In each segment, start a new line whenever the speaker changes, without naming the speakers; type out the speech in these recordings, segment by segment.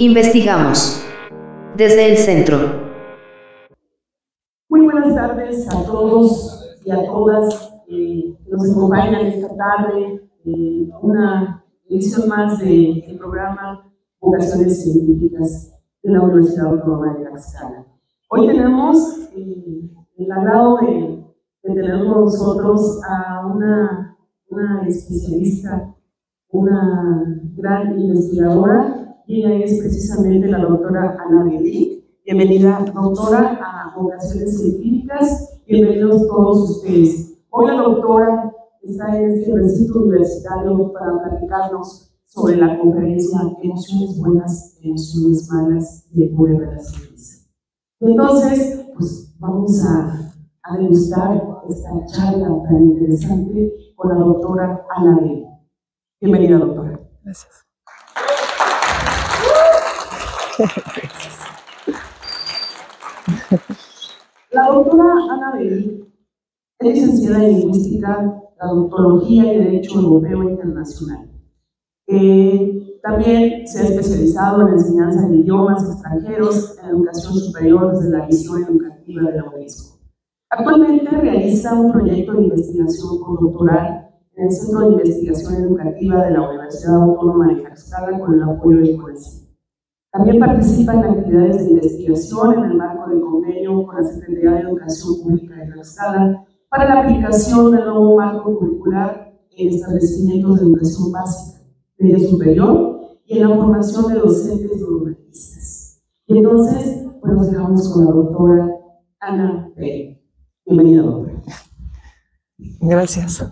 Investigamos. Desde el centro.
Muy buenas tardes a todos y a todas eh, que nos acompañan esta tarde. en una edición más del programa Vocaciones Científicas de la Universidad Autónoma de Tlaxcala. Hoy tenemos eh, el agrado de, de, tener con nosotros a una especialista, una gran investigadora y ella es precisamente la doctora Ana Belic. Bienvenida, doctora, a Vocaciones Científicas. Bienvenidos todos ustedes. Hoy la doctora está en este recinto universitario para platicarnos sobre la conferencia Emociones Buenas, Emociones Malas y el de la Ciencia. Entonces, pues vamos a, a degustar esta charla tan interesante con la doctora Ana Belic. Bienvenida, doctora.
Gracias.
La doctora Ana Beli es licenciada en Lingüística, Odontología y Derecho Europeo Internacional. Eh, también se ha especializado en enseñanza de idiomas extranjeros en educación superior desde la visión educativa de la UNESCO. Actualmente realiza un proyecto de investigación postdoctoral en el Centro de Investigación Educativa de la Universidad Autónoma de Tlaxcala con el apoyo de CONACYT. También participa en actividades de investigación en el marco del convenio con la Secretaría de Educación Pública de Tlaxcala para la aplicación del nuevo marco curricular en establecimientos de educación básica, media superior y en la formación de docentes normalistas. Y entonces, pues nos dejamos con la doctora Ana Pérez. Bienvenida, doctora.
Gracias.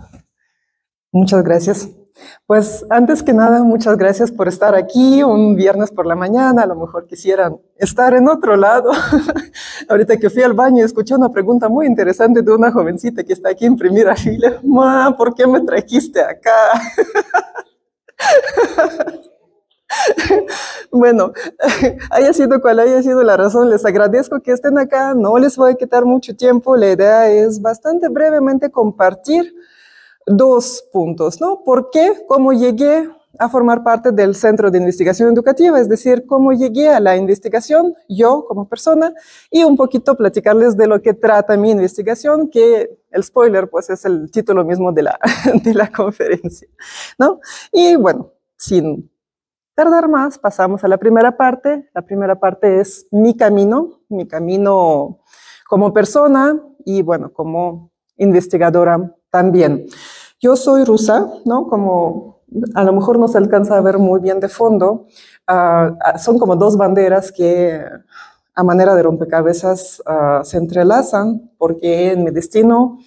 Muchas gracias. Pues antes que nada, muchas gracias por estar aquí un viernes por la mañana. A lo mejor quisieran estar en otro lado. Ahorita que fui al baño escuché una pregunta muy interesante de una jovencita que está aquí en primera fila. Ma, ¿por qué me trajiste acá? Bueno, haya sido cual haya sido la razón, les agradezco que estén acá, no les voy a quitar mucho tiempo, la idea es bastante brevemente compartir dos puntos, ¿no? ¿Por qué? ¿Cómo llegué a formar parte del Centro de Investigación Educativa? Es decir, cómo llegué a la investigación yo como persona y un poquito platicarles de lo que trata mi investigación, que el spoiler pues es el título mismo de la, de la conferencia, ¿no? Y bueno, sin tardar más, pasamos a la primera parte. La primera parte es mi camino, mi camino como persona y bueno, como investigadora también. Yo soy rusa, ¿no? Como a lo mejor no se alcanza a ver muy bien de fondo, uh, son como dos banderas que a manera de rompecabezas uh, se entrelazan, porque en mi destino,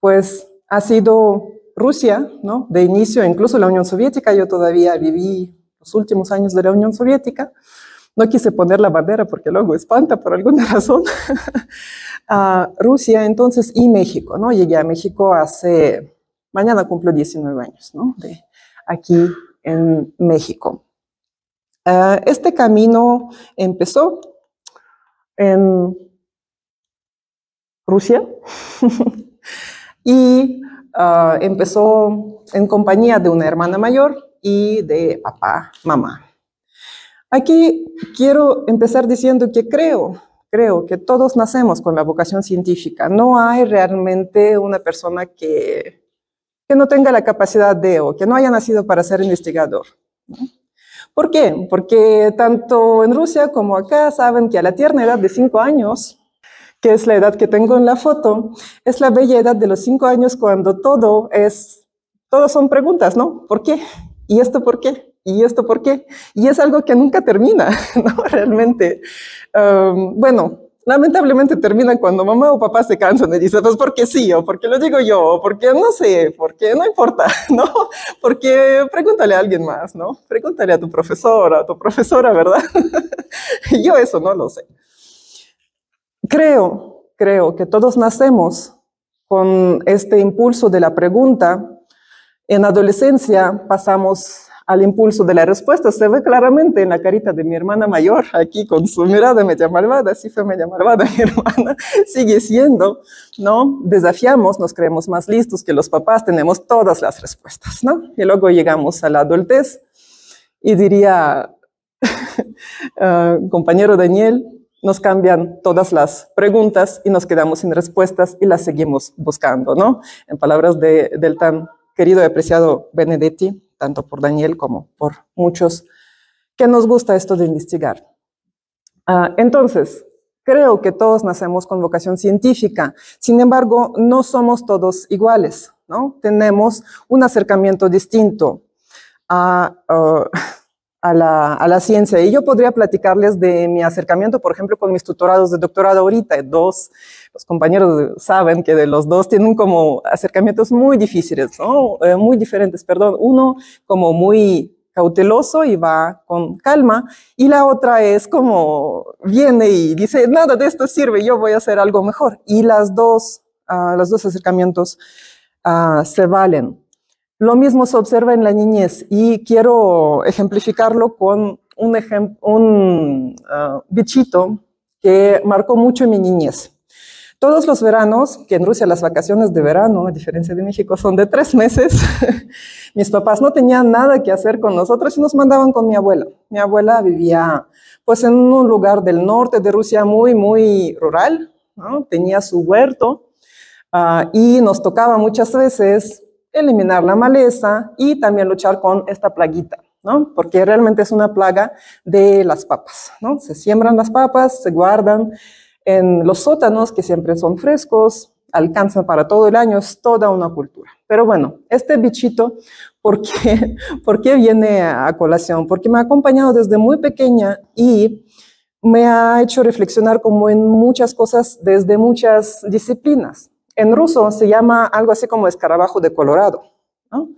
pues ha sido Rusia, ¿no? De inicio, incluso la Unión Soviética, yo todavía viví los últimos años de la Unión Soviética. No quise poner la bandera porque luego espanta por alguna razón. a Rusia entonces y México, ¿no? Llegué a México hace, mañana cumplo 19 años, ¿no? De aquí en México. Uh, este camino empezó en Rusia y uh, empezó en compañía de una hermana mayor y de papá, mamá. Aquí quiero empezar diciendo que creo, creo que todos nacemos con la vocación científica. No hay realmente una persona que, que no tenga la capacidad de o que no haya nacido para ser investigador. ¿Por qué? Porque tanto en Rusia como acá saben que a la tierna edad de cinco años, que es la edad que tengo en la foto, es la bella edad de los cinco años cuando todo es, todo son preguntas, ¿no? ¿Por qué? ¿Y esto por qué? ¿Y esto por qué? Y es algo que nunca termina, ¿no? Realmente. Bueno, lamentablemente termina cuando mamá o papá se cansan y dicen, pues porque sí, o porque lo digo yo, o porque no sé, porque no importa, ¿no? Porque pregúntale a alguien más, ¿no? Pregúntale a tu profesora, a tu profesora, ¿verdad? yo eso no lo sé. Creo, creo que todos nacemos con este impulso de la pregunta. En adolescencia pasamos al impulso de la respuesta. Se ve claramente en la carita de mi hermana mayor, aquí con su mirada media malvada, sí fue media malvada mi hermana, sigue siendo, ¿no? Desafiamos, nos creemos más listos que los papás, tenemos todas las respuestas, ¿no? Y luego llegamos a la adultez y diría, ah, compañero Daniel, nos cambian todas las preguntas y nos quedamos sin respuestas y las seguimos buscando, ¿no? En palabras de, del tan querido y apreciado Benedetti, tanto por Daniel como por muchos, que nos gusta esto de investigar. Ah, entonces, creo que todos nacemos con vocación científica, sin embargo, no somos todos iguales, ¿no? Tenemos un acercamiento distinto a... Ah, a la, ciencia. Y yo podría platicarles de mi acercamiento, por ejemplo, con mis tutorados de doctorado ahorita. Dos, los compañeros saben que de los dos tienen como acercamientos muy difíciles, ¿no? Eh, muy diferentes, perdón. Uno como muy cauteloso y va con calma, y la otra es como viene y dice, nada de esto sirve, yo voy a hacer algo mejor. Y las dos, uh, los dos acercamientos uh, se valen. Lo mismo se observa en la niñez y quiero ejemplificarlo con un, ah, bichito que marcó mucho mi niñez. Todos los veranos, que en Rusia las vacaciones de verano, a diferencia de México, son de tres meses, mis papás no tenían nada que hacer con nosotros y nos mandaban con mi abuela. Mi abuela vivía pues en un lugar del norte de Rusia muy, muy rural, ¿no? tenía su huerto uh, y nos tocaba muchas veces eliminar la maleza y también luchar con esta plaguita, ¿no? Porque realmente es una plaga de las papas, ¿no? Se siembran las papas, se guardan en los sótanos que siempre son frescos, alcanzan para todo el año, es toda una cultura. Pero bueno, este bichito, ¿por qué, ¿por qué viene a colación? Porque me ha acompañado desde muy pequeña y me ha hecho reflexionar como en muchas cosas desde muchas disciplinas. En ruso se llama algo así como escarabajo de Colorado, ¿no?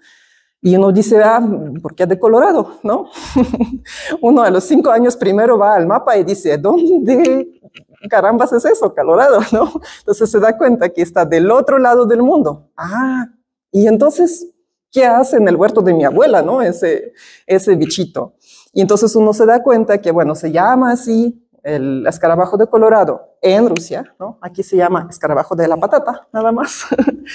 Y uno dice, ah, ¿por qué de Colorado? ¿No? uno a los cinco años primero va al mapa y dice, ¿dónde carambas es eso, Colorado? ¿No? Entonces se da cuenta que está del otro lado del mundo. Ah, y entonces, ¿qué hace en el huerto de mi abuela, no? Ese, ese bichito. Y entonces uno se da cuenta que, bueno, se llama así el escarabajo de Colorado en Rusia, ¿no? aquí se llama escarabajo de la patata, nada más,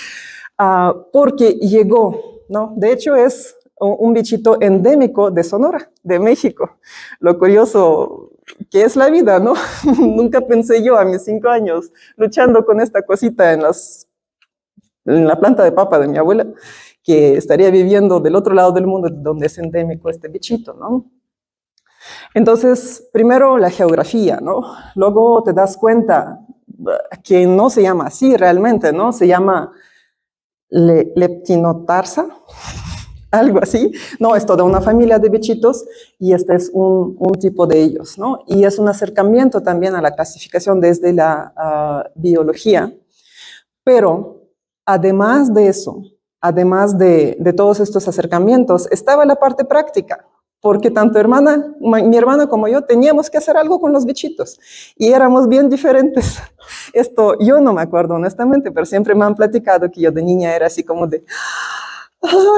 ah, porque llegó, ¿no? de hecho es un bichito endémico de Sonora, de México. Lo curioso que es la vida, ¿no? Nunca pensé yo a mis cinco años luchando con esta cosita en, las, en la planta de papa de mi abuela, que estaría viviendo del otro lado del mundo donde es endémico este bichito, ¿no? Entonces, primero la geografía, ¿no? Luego te das cuenta que no se llama así realmente, ¿no? Se llama leptinotarsa, algo así. No, es toda una familia de bichitos y este es un, tipo de ellos, ¿no? Y es un acercamiento también a la clasificación desde la ah, biología. Pero, además de eso, además de, de todos estos acercamientos, estaba la parte práctica, porque tanto hermana, mi hermana como yo teníamos que hacer algo con los bichitos y éramos bien diferentes. Esto yo no me acuerdo honestamente, pero siempre me han platicado que yo de niña era así como de,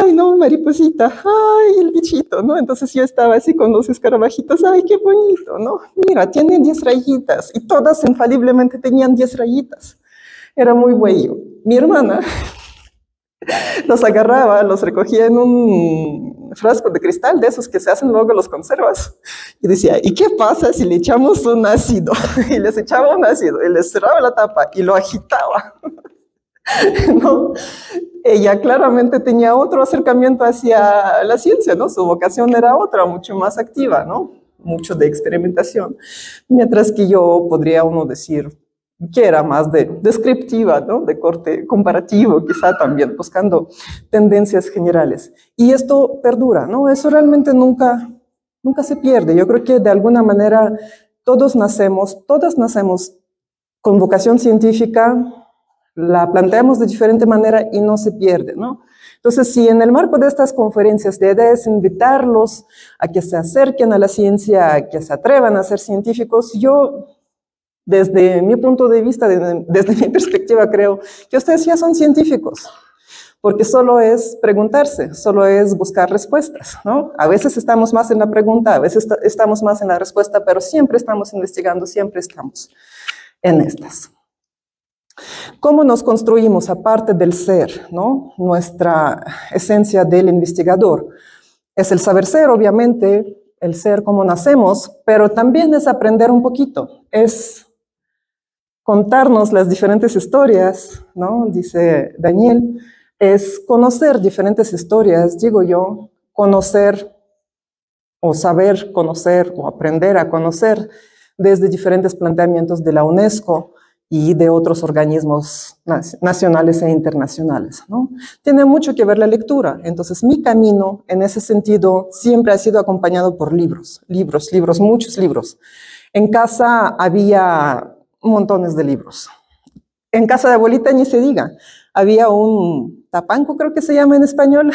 ay, no, mariposita, ay, el bichito, ¿no? Entonces yo estaba así con los escarabajitos, ay, qué bonito, ¿no? Mira, tiene 10 rayitas y todas infaliblemente tenían 10 rayitas. Era muy bello. Mi hermana los agarraba, los recogía en un frasco de cristal de esos que se hacen luego los conservas. Y decía, ¿y qué pasa si le echamos un ácido? Y les echaba un ácido y les cerraba la tapa y lo agitaba. ¿No? Ella claramente tenía otro acercamiento hacia la ciencia, ¿no? Su vocación era otra, mucho más activa, ¿no? Mucho de experimentación. Mientras que yo podría uno decir, que era más de descriptiva, ¿no? de corte comparativo, quizá también buscando tendencias generales. Y esto perdura, ¿no? Eso realmente nunca, nunca se pierde. Yo creo que de alguna manera todos nacemos, todas nacemos con vocación científica, la planteamos de diferente manera y no se pierde, ¿no? Entonces, si en el marco de estas conferencias la idea es invitarlos a que se acerquen a la ciencia, a que se atrevan a ser científicos, yo desde mi punto de vista, desde, mi perspectiva, creo que ustedes ya son científicos, porque solo es preguntarse, solo es buscar respuestas, ¿no? A veces estamos más en la pregunta, a veces estamos más en la respuesta, pero siempre estamos investigando, siempre estamos en estas. ¿Cómo nos construimos aparte del ser, ¿no? Nuestra esencia del investigador. Es el saber ser, obviamente, el ser como nacemos, pero también es aprender un poquito, es contarnos las diferentes historias, ¿no? Dice Daniel, es conocer diferentes historias, digo yo, conocer o saber conocer o aprender a conocer desde diferentes planteamientos de la UNESCO y de otros organismos nacionales e internacionales. ¿no? Tiene mucho que ver la lectura. Entonces, mi camino en ese sentido siempre ha sido acompañado por libros, libros, libros, muchos libros. En casa había montones de libros. En casa de abuelita ni se diga, había un tapanco, creo que se llama en español,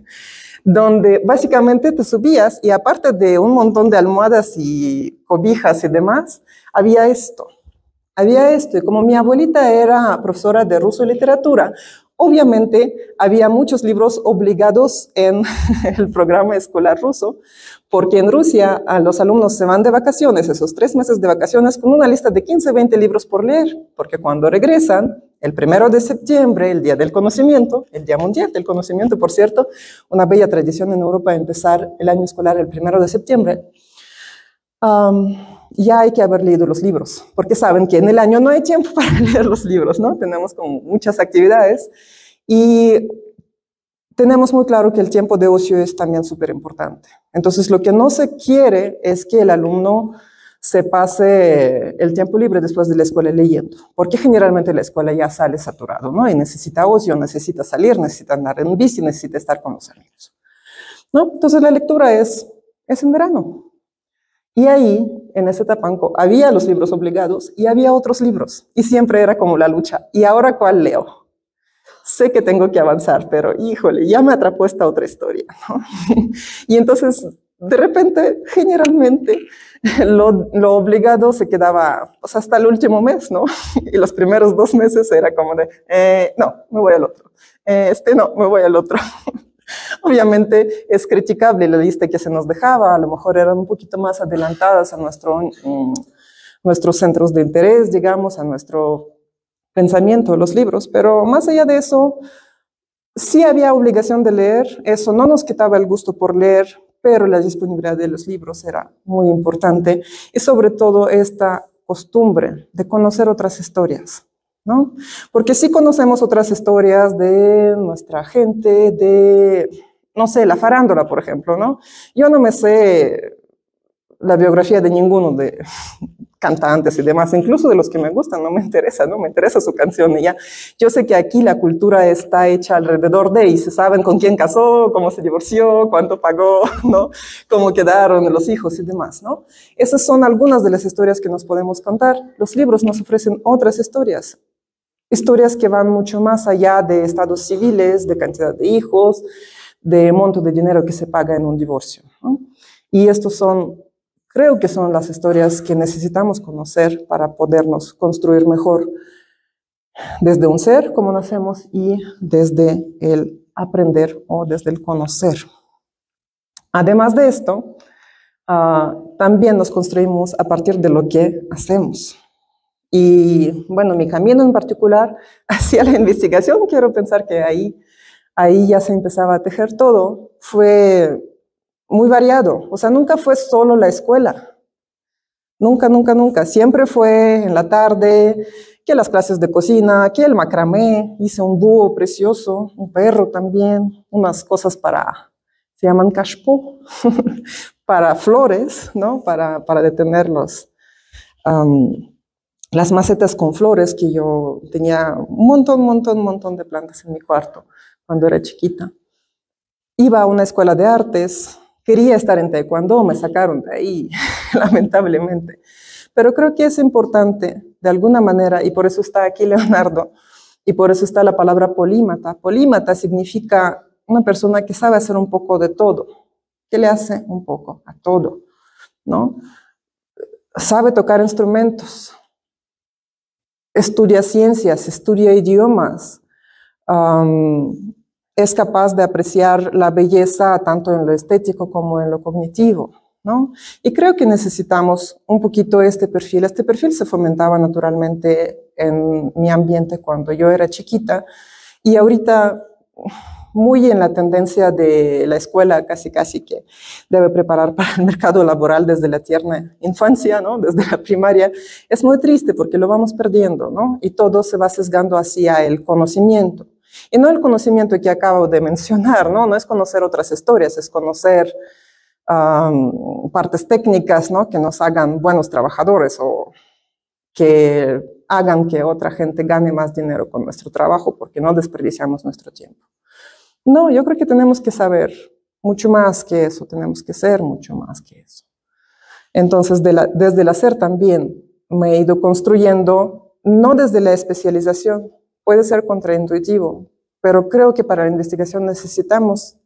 donde básicamente te subías y aparte de un montón de almohadas y cobijas y demás, había esto. Había esto, y como mi abuelita era profesora de ruso y literatura, obviamente había muchos libros obligados en el programa escolar ruso, porque en Rusia a los alumnos se van de vacaciones, esos tres meses de vacaciones, con una lista de 15, 20 libros por leer, porque cuando regresan, el primero de septiembre, el Día del Conocimiento, el Día Mundial del Conocimiento, por cierto, una bella tradición en Europa empezar el año escolar el primero de septiembre, ya hay que haber leído los libros, porque saben que en el año no hay tiempo para leer los libros, ¿no? Tenemos como muchas actividades y tenemos muy claro que el tiempo de ocio es también súper importante. Entonces, lo que no se quiere es que el alumno se pase el tiempo libre después de la escuela leyendo, porque generalmente la escuela ya sale saturado, ¿no? Y necesita ocio, necesita salir, necesita andar en bici, necesita estar con los amigos, ¿no? Entonces, la lectura es, es en verano. Y ahí, en ese tapanco, había los libros obligados y había otros libros, y siempre era como la lucha. ¿Y ahora cuál leo? Sé que tengo que avanzar, pero híjole, ya me atrapó esta otra historia. ¿no? y entonces, de repente, generalmente, lo, lo, obligado se quedaba pues, hasta el último mes, ¿no? y los primeros dos meses era como de, eh, no, me voy al otro. Eh, este no, me voy al otro. Obviamente es criticable la lista que se nos dejaba, a lo mejor eran un poquito más adelantadas a nuestro, mm, nuestros centros de interés, digamos, a nuestro pensamiento, los libros, pero más allá de eso, sí había obligación de leer, eso no nos quitaba el gusto por leer, pero la disponibilidad de los libros era muy importante y sobre todo esta costumbre de conocer otras historias, ¿no? Porque sí conocemos otras historias de nuestra gente, de, no sé, la farándula, por ejemplo, ¿no? Yo no me sé la biografía de ninguno de, cantantes y demás, incluso de los que me gustan, no me interesa, ¿no? Me interesa su canción y ya. Yo sé que aquí la cultura está hecha alrededor de y se saben con quién casó, cómo se divorció, cuánto pagó, ¿no? Cómo quedaron los hijos y demás, ¿no? Esas son algunas de las historias que nos podemos contar. Los libros nos ofrecen otras historias, historias que van mucho más allá de estados civiles, de cantidad de hijos, de monto de dinero que se paga en un divorcio. Y estos son Creo que son las historias que necesitamos conocer para podernos construir mejor desde un ser, como nacemos, y desde el aprender o desde el conocer. Además de esto, ah, también nos construimos a partir de lo que hacemos. Y bueno, mi camino en particular hacia la investigación, quiero pensar que ahí, ahí ya se empezaba a tejer todo, fue muy variado. O sea, nunca fue solo la escuela. Nunca, nunca, nunca. Siempre fue en la tarde, que las clases de cocina, que el macramé, hice un búho precioso, un perro también, unas cosas para, se llaman cashpo, para flores, ¿no? Para, para detener las macetas con flores, que yo tenía un montón, montón, montón de plantas en mi cuarto cuando era chiquita. Iba a una escuela de artes, Quería estar en taekwondo, me sacaron de ahí, lamentablemente. Pero creo que es importante, de alguna manera, y por eso está aquí Leonardo, y por eso está la palabra polímata. Polímata significa una persona que sabe hacer un poco de todo, que le hace un poco a todo, ¿no? Sabe tocar instrumentos, estudia ciencias, estudia idiomas, es capaz de apreciar la belleza tanto en lo estético como en lo cognitivo. ¿no? Y creo que necesitamos un poquito este perfil. Este perfil se fomentaba naturalmente en mi ambiente cuando yo era chiquita y ahorita muy en la tendencia de la escuela, casi casi que debe preparar para el mercado laboral desde la tierna infancia, ¿no? desde la primaria, es muy triste porque lo vamos perdiendo, ¿no? Y todo se va sesgando hacia el conocimiento. Y no el conocimiento que acabo de mencionar, ¿no? No es conocer otras historias, es conocer partes técnicas, ¿no? Que nos hagan buenos trabajadores o que hagan que otra gente gane más dinero con nuestro trabajo porque no desperdiciamos nuestro tiempo. No, yo creo que tenemos que saber mucho más que eso, tenemos que ser mucho más que eso. Entonces, desde el hacer también me he ido construyendo, no desde la especialización, puede ser contraintuitivo, pero creo que para la investigación necesitamos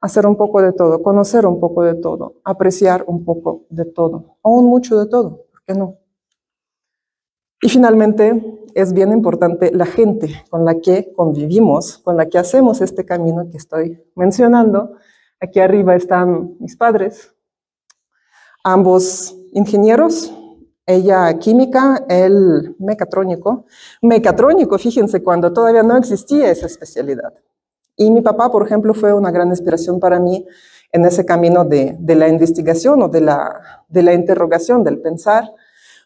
hacer un poco de todo, conocer un poco de todo, apreciar un poco de todo, aún mucho de todo, ¿por qué no? Y finalmente, es bien importante la gente con la que convivimos, con la que hacemos este camino que estoy mencionando. Aquí arriba están mis padres, ambos ingenieros, ella química, él mecatrónico. Mecatrónico, fíjense, cuando todavía no existía esa especialidad. Y mi papá, por ejemplo, fue una gran inspiración para mí en ese camino de, la investigación o de la, de la interrogación, del pensar,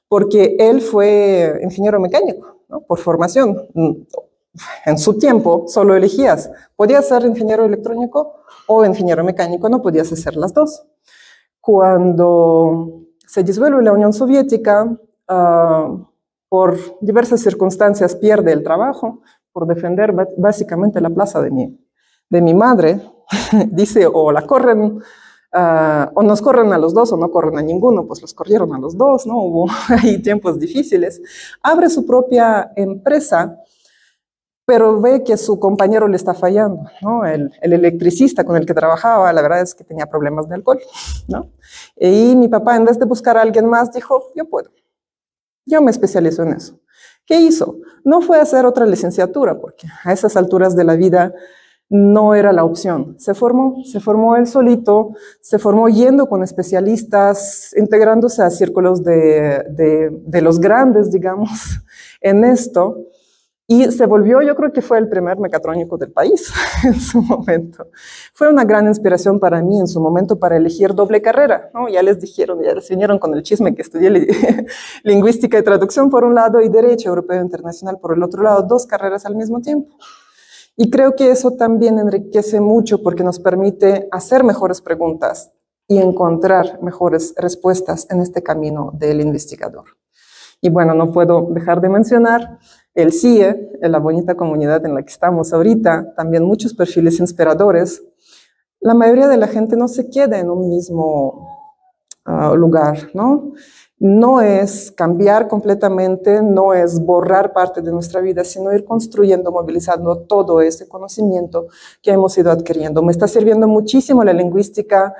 porque él fue ingeniero mecánico, por formación. En su tiempo solo elegías, podías ser ingeniero electrónico o ingeniero mecánico, no podías hacer las dos. Cuando se disuelve la Unión Soviética, uh, por diversas circunstancias pierde el trabajo por defender básicamente la plaza de mi, de mi madre. Dice, o la corren Ah, o nos corren a los dos o no corren a ninguno, pues los corrieron a los dos, ¿no? Hubo tiempos difíciles. Abre su propia empresa, pero ve que su compañero le está fallando, ¿no? El, el, electricista con el que trabajaba, la verdad es que tenía problemas de alcohol, ¿no? Y mi papá, en vez de buscar a alguien más, dijo, yo puedo. Yo me especializo en eso. ¿Qué hizo? No fue a hacer otra licenciatura, porque a esas alturas de la vida no era la opción. Se formó, se formó él solito, se formó yendo con especialistas, integrándose a círculos de, de, los grandes, digamos, en esto. Y se volvió, yo creo que fue el primer mecatrónico del país en su momento. Fue una gran inspiración para mí en su momento para elegir doble carrera. ¿no? Ya les dijeron, ya les vinieron con el chisme que estudié lingüística y traducción por un lado y derecho europeo internacional por el otro lado, dos carreras al mismo tiempo. Y creo que eso también enriquece mucho porque nos permite hacer mejores preguntas y encontrar mejores respuestas en este camino del investigador. Y bueno, no puedo dejar de mencionar el CIE, la bonita comunidad en la que estamos ahorita, también muchos perfiles inspiradores. La mayoría de la gente no se queda en un mismo ah, lugar, ¿no? no es cambiar completamente, no es borrar parte de nuestra vida, sino ir construyendo, movilizando todo ese conocimiento que hemos ido adquiriendo. Me está sirviendo muchísimo la lingüística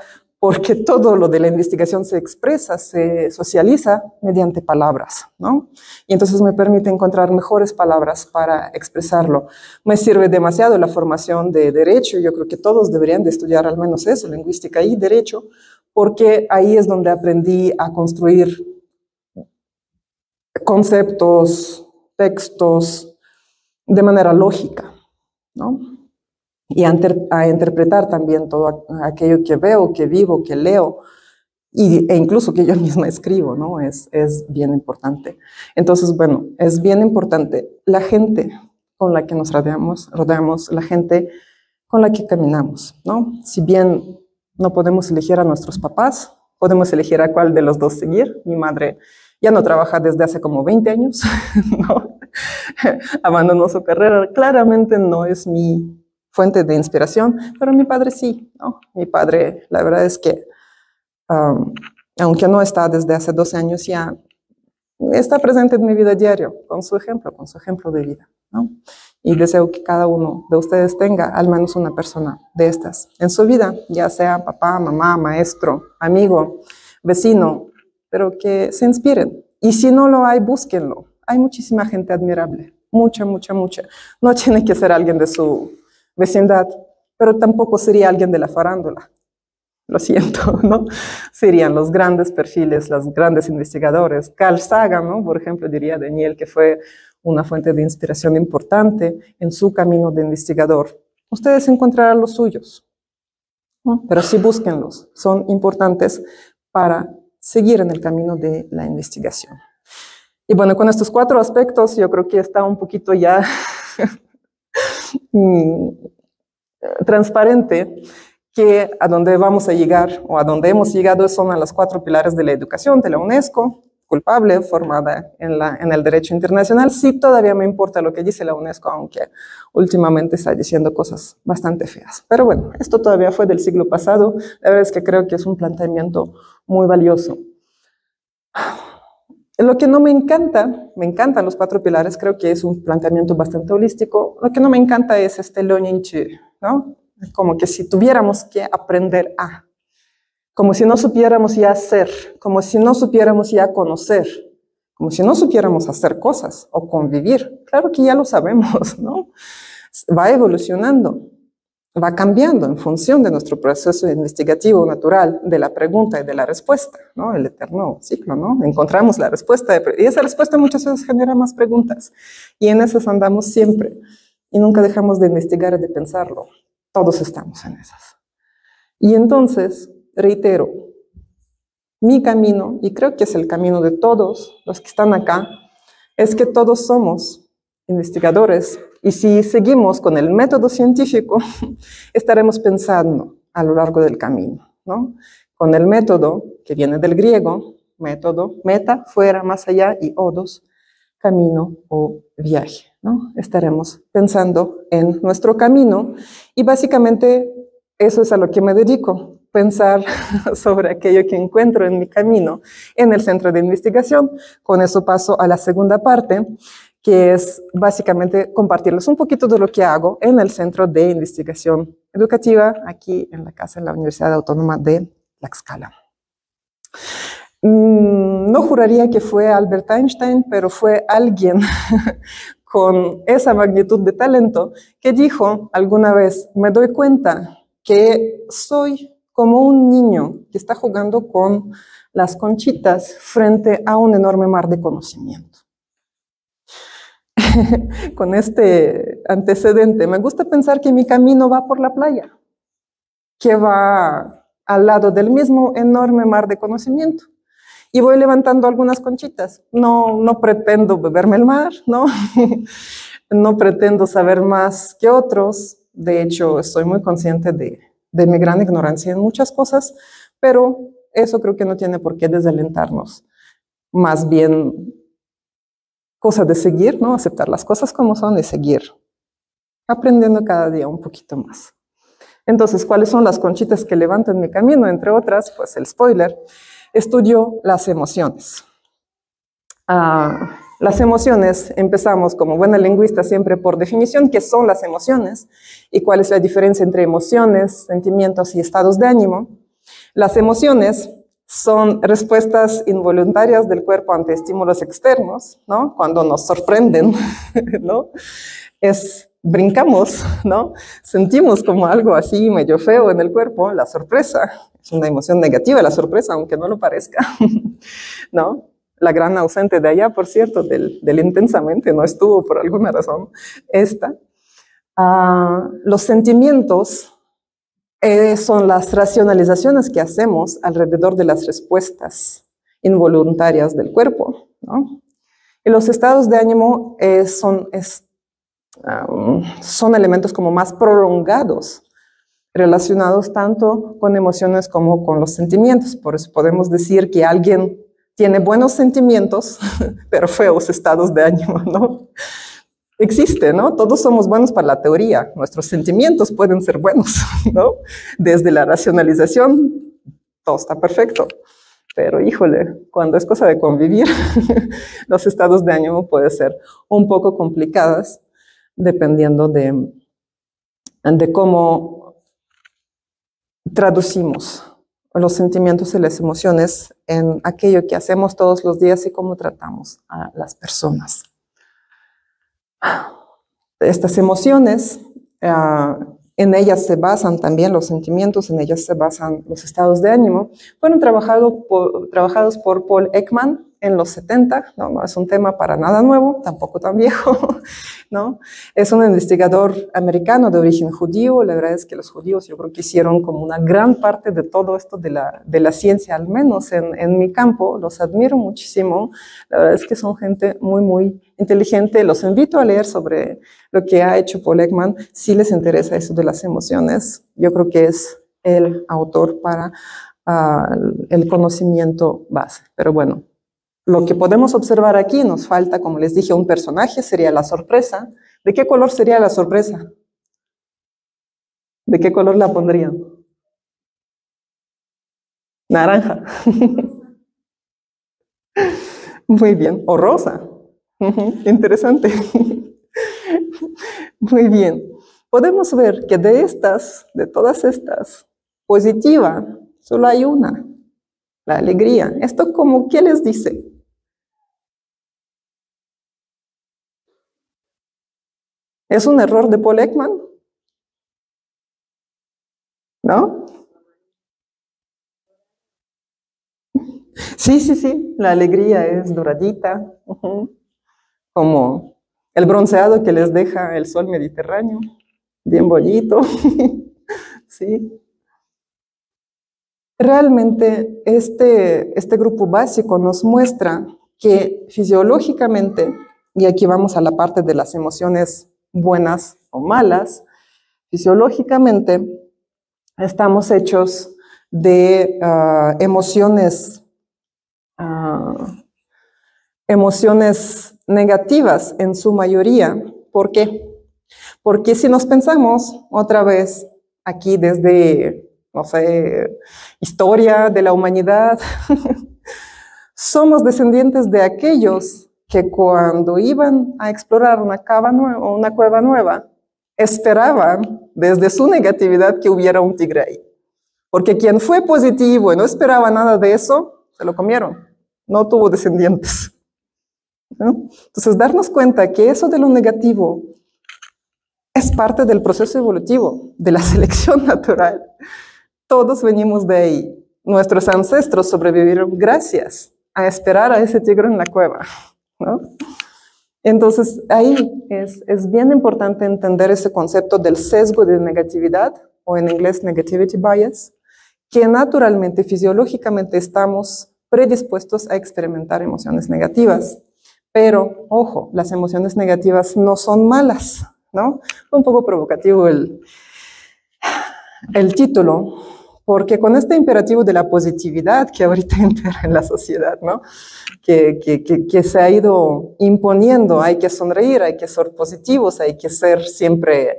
porque todo lo de la investigación se expresa, se socializa mediante palabras, ¿no? Y entonces me permite encontrar mejores palabras para expresarlo. Me sirve demasiado la formación de derecho, yo creo que todos deberían de estudiar al menos eso, lingüística y derecho, porque ahí es donde aprendí a construir conceptos, textos, de manera lógica, ¿no? Y a, interpretar también todo aquello que veo, que vivo, que leo, y, e incluso que yo misma escribo, ¿no? Es, es bien importante. Entonces, bueno, es bien importante la gente con la que nos rodeamos, rodeamos, la gente con la que caminamos, ¿no? Si bien no podemos elegir a nuestros papás, podemos elegir a cuál de los dos seguir. Mi madre ya no trabaja desde hace como 20 años, ¿no? abandonó su carrera. Claramente no es mi fuente de inspiración, pero mi padre sí, ¿no? Mi padre, la verdad es que, aunque no está desde hace 12 años ya, está presente en mi vida diario, con su ejemplo, con su ejemplo de vida, ¿no? y deseo que cada uno de ustedes tenga al menos una persona de estas en su vida, ya sea papá, mamá, maestro, amigo, vecino, pero que se inspiren. Y si no lo hay, búsquenlo. Hay muchísima gente admirable, mucha, mucha, mucha. No tiene que ser alguien de su vecindad, pero tampoco sería alguien de la farándula. Lo siento, ¿no? Serían los grandes perfiles, los grandes investigadores. Carl Sagan, ¿no? Por ejemplo, diría Daniel que fue una fuente de inspiración importante en su camino de investigador. Ustedes encontrarán los suyos, pero sí búsquenlos, son importantes para seguir en el camino de la investigación. Y bueno, con estos cuatro aspectos yo creo que está un poquito ya transparente que a donde vamos a llegar o a donde hemos llegado son a los cuatro pilares de la educación de la UNESCO, culpable, formada en, la, en el derecho internacional. Sí, todavía me importa lo que dice la UNESCO, aunque últimamente está diciendo cosas bastante feas. Pero bueno, esto todavía fue del siglo pasado. La verdad es que creo que es un planteamiento muy valioso. Lo que no me encanta, me encantan los cuatro pilares, creo que es un planteamiento bastante holístico. Lo que no me encanta es este Chi, ¿no? Como que si tuviéramos que aprender a, como si no supiéramos ya hacer, como si no supiéramos ya conocer, como si no supiéramos hacer cosas o convivir. Claro que ya lo sabemos, ¿no? Va evolucionando, va cambiando en función de nuestro proceso investigativo natural, de la pregunta y de la respuesta, ¿no? El eterno ciclo, ¿no? Encontramos la respuesta y esa respuesta muchas veces genera más preguntas y en esas andamos siempre y nunca dejamos de investigar y de pensarlo. Todos estamos en esas. Y entonces, reitero, mi camino, y creo que es el camino de todos los que están acá, es que todos somos investigadores y si seguimos con el método científico, estaremos pensando a lo largo del camino, ¿no? Con el método que viene del griego, método, meta, fuera, más allá, y odos, camino o viaje, ¿no? Estaremos pensando en nuestro camino y básicamente eso es a lo que me dedico, pensar sobre aquello que encuentro en mi camino en el centro de investigación. Con eso paso a la segunda parte, que es básicamente compartirles un poquito de lo que hago en el centro de investigación educativa aquí en la casa de la Universidad Autónoma de Tlaxcala. Mm, no juraría que fue Albert Einstein, pero fue alguien con esa magnitud de talento que dijo alguna vez, me doy cuenta que soy como un niño que está jugando con las conchitas frente a un enorme mar de conocimiento. con este antecedente, me gusta pensar que mi camino va por la playa, que va al lado del mismo enorme mar de conocimiento. Y voy levantando algunas conchitas. No, no pretendo beberme el mar, ¿no? no pretendo saber más que otros. De hecho, estoy muy consciente de, de mi gran ignorancia en muchas cosas, pero eso creo que no tiene por qué desalentarnos. Más bien, cosa de seguir, ¿no? Aceptar las cosas como son y seguir aprendiendo cada día un poquito más. Entonces, ¿cuáles son las conchitas que levanto en mi camino? Entre otras, pues el spoiler, estudio las emociones. Ah, las emociones, empezamos como buena lingüista siempre por definición, ¿qué son las emociones? ¿Y cuál es la diferencia entre emociones, sentimientos y estados de ánimo? Las emociones son respuestas involuntarias del cuerpo ante estímulos externos, ¿no? Cuando nos sorprenden, ¿no? Es, brincamos, ¿no? Sentimos como algo así medio feo en el cuerpo, la sorpresa, es una emoción negativa la sorpresa, aunque no lo parezca, ¿no? la gran ausente de allá, por cierto, del, intensamente, no estuvo por alguna razón esta. Ah, los sentimientos eh, son las racionalizaciones que hacemos alrededor de las respuestas involuntarias del cuerpo. Y los estados de ánimo eh, son, son elementos como más prolongados relacionados tanto con emociones como con los sentimientos. Por eso podemos decir que alguien tiene buenos sentimientos, pero feos estados de ánimo, ¿no? Existe, ¿no? Todos somos buenos para la teoría, nuestros sentimientos pueden ser buenos, ¿no? Desde la racionalización, todo está perfecto. Pero híjole, cuando es cosa de convivir, los estados de ánimo pueden ser un poco complicadas dependiendo de, de cómo traducimos los sentimientos y las emociones en aquello que hacemos todos los días y cómo tratamos a las personas. Estas emociones, ah, en ellas se basan también los sentimientos, en ellas se basan los estados de ánimo, fueron trabajados por Paul Ekman en los 70, no, no es un tema para nada nuevo, tampoco tan viejo, ¿no? Es un investigador americano de origen judío, la verdad es que los judíos yo creo que hicieron como una gran parte de todo esto de la, de la ciencia, al menos en, en mi campo, los admiro muchísimo, la verdad es que son gente muy, muy inteligente, los invito a leer sobre lo que ha hecho Paul Ekman, si les interesa eso de las emociones, yo creo que es el autor para el conocimiento base. Pero bueno, lo que podemos observar aquí nos falta, como les dije, un personaje, sería la sorpresa. ¿De qué color sería la sorpresa? ¿De qué color la pondrían? Naranja. Muy bien. O rosa. Interesante. Muy bien. Podemos ver que de estas, de todas estas, positiva, Solo hay una, la alegría. ¿Esto como qué les dice? ¿Es un error de Paul Ekman? ¿No? Sí, sí, sí, la alegría es doradita, como el bronceado que les deja el sol mediterráneo, bien bollito, sí. Realmente este, este grupo básico nos muestra que fisiológicamente, y aquí vamos a la parte de las emociones buenas o malas, fisiológicamente estamos hechos de ah, emociones, ah, emociones negativas en su mayoría. ¿Por qué? Porque si nos pensamos otra vez aquí desde no sé, historia de la humanidad. Somos descendientes de aquellos que cuando iban a explorar una, cava una cueva nueva, esperaban desde su negatividad que hubiera un tigre ahí. Porque quien fue positivo y no esperaba nada de eso, se lo comieron. No tuvo descendientes. Entonces, darnos cuenta que eso de lo negativo es parte del proceso evolutivo, de la selección natural. Todos venimos de ahí. Nuestros ancestros sobrevivieron gracias a esperar a ese tigre en la cueva. Entonces, ahí es, es bien importante entender ese concepto del sesgo de negatividad, o en inglés negativity bias, que naturalmente, fisiológicamente estamos predispuestos a experimentar emociones negativas. Pero, ojo, las emociones negativas no son malas, ¿no? Un poco provocativo el, el título, porque con este imperativo de la positividad que ahorita entra en la sociedad, ¿no? Que, que, que, se ha ido imponiendo, hay que sonreír, hay que ser positivos, hay que ser siempre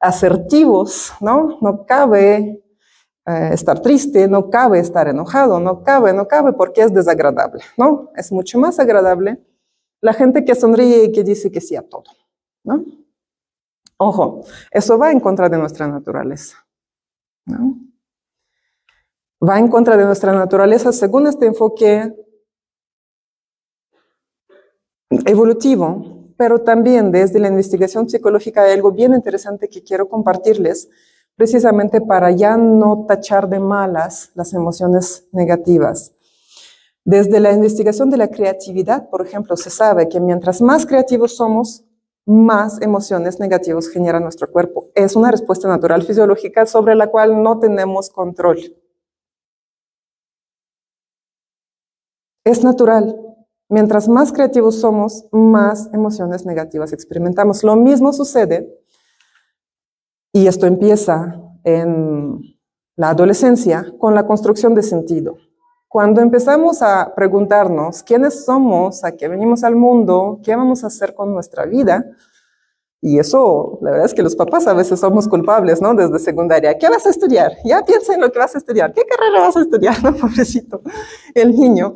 asertivos, ¿no? No cabe eh, estar triste, no cabe estar enojado, no cabe, no cabe porque es desagradable, ¿no? Es mucho más agradable la gente que sonríe y que dice que sí a todo, ¿no? Ojo, eso va en contra de nuestra naturaleza, ¿no? Va en contra de nuestra naturaleza según este enfoque evolutivo, pero también desde la investigación psicológica hay algo bien interesante que quiero compartirles, precisamente para ya no tachar de malas las emociones negativas. Desde la investigación de la creatividad, por ejemplo, se sabe que mientras más creativos somos, más emociones negativas genera nuestro cuerpo. Es una respuesta natural fisiológica sobre la cual no tenemos control. Es natural. Mientras más creativos somos, más emociones negativas experimentamos. Lo mismo sucede, y esto empieza en la adolescencia, con la construcción de sentido. Cuando empezamos a preguntarnos quiénes somos, a qué venimos al mundo, qué vamos a hacer con nuestra vida, y eso, la verdad es que los papás a veces somos culpables, ¿no? Desde secundaria. ¿Qué vas a estudiar? Ya piensa en lo que vas a estudiar. ¿Qué carrera vas a estudiar? Pobrecito, el niño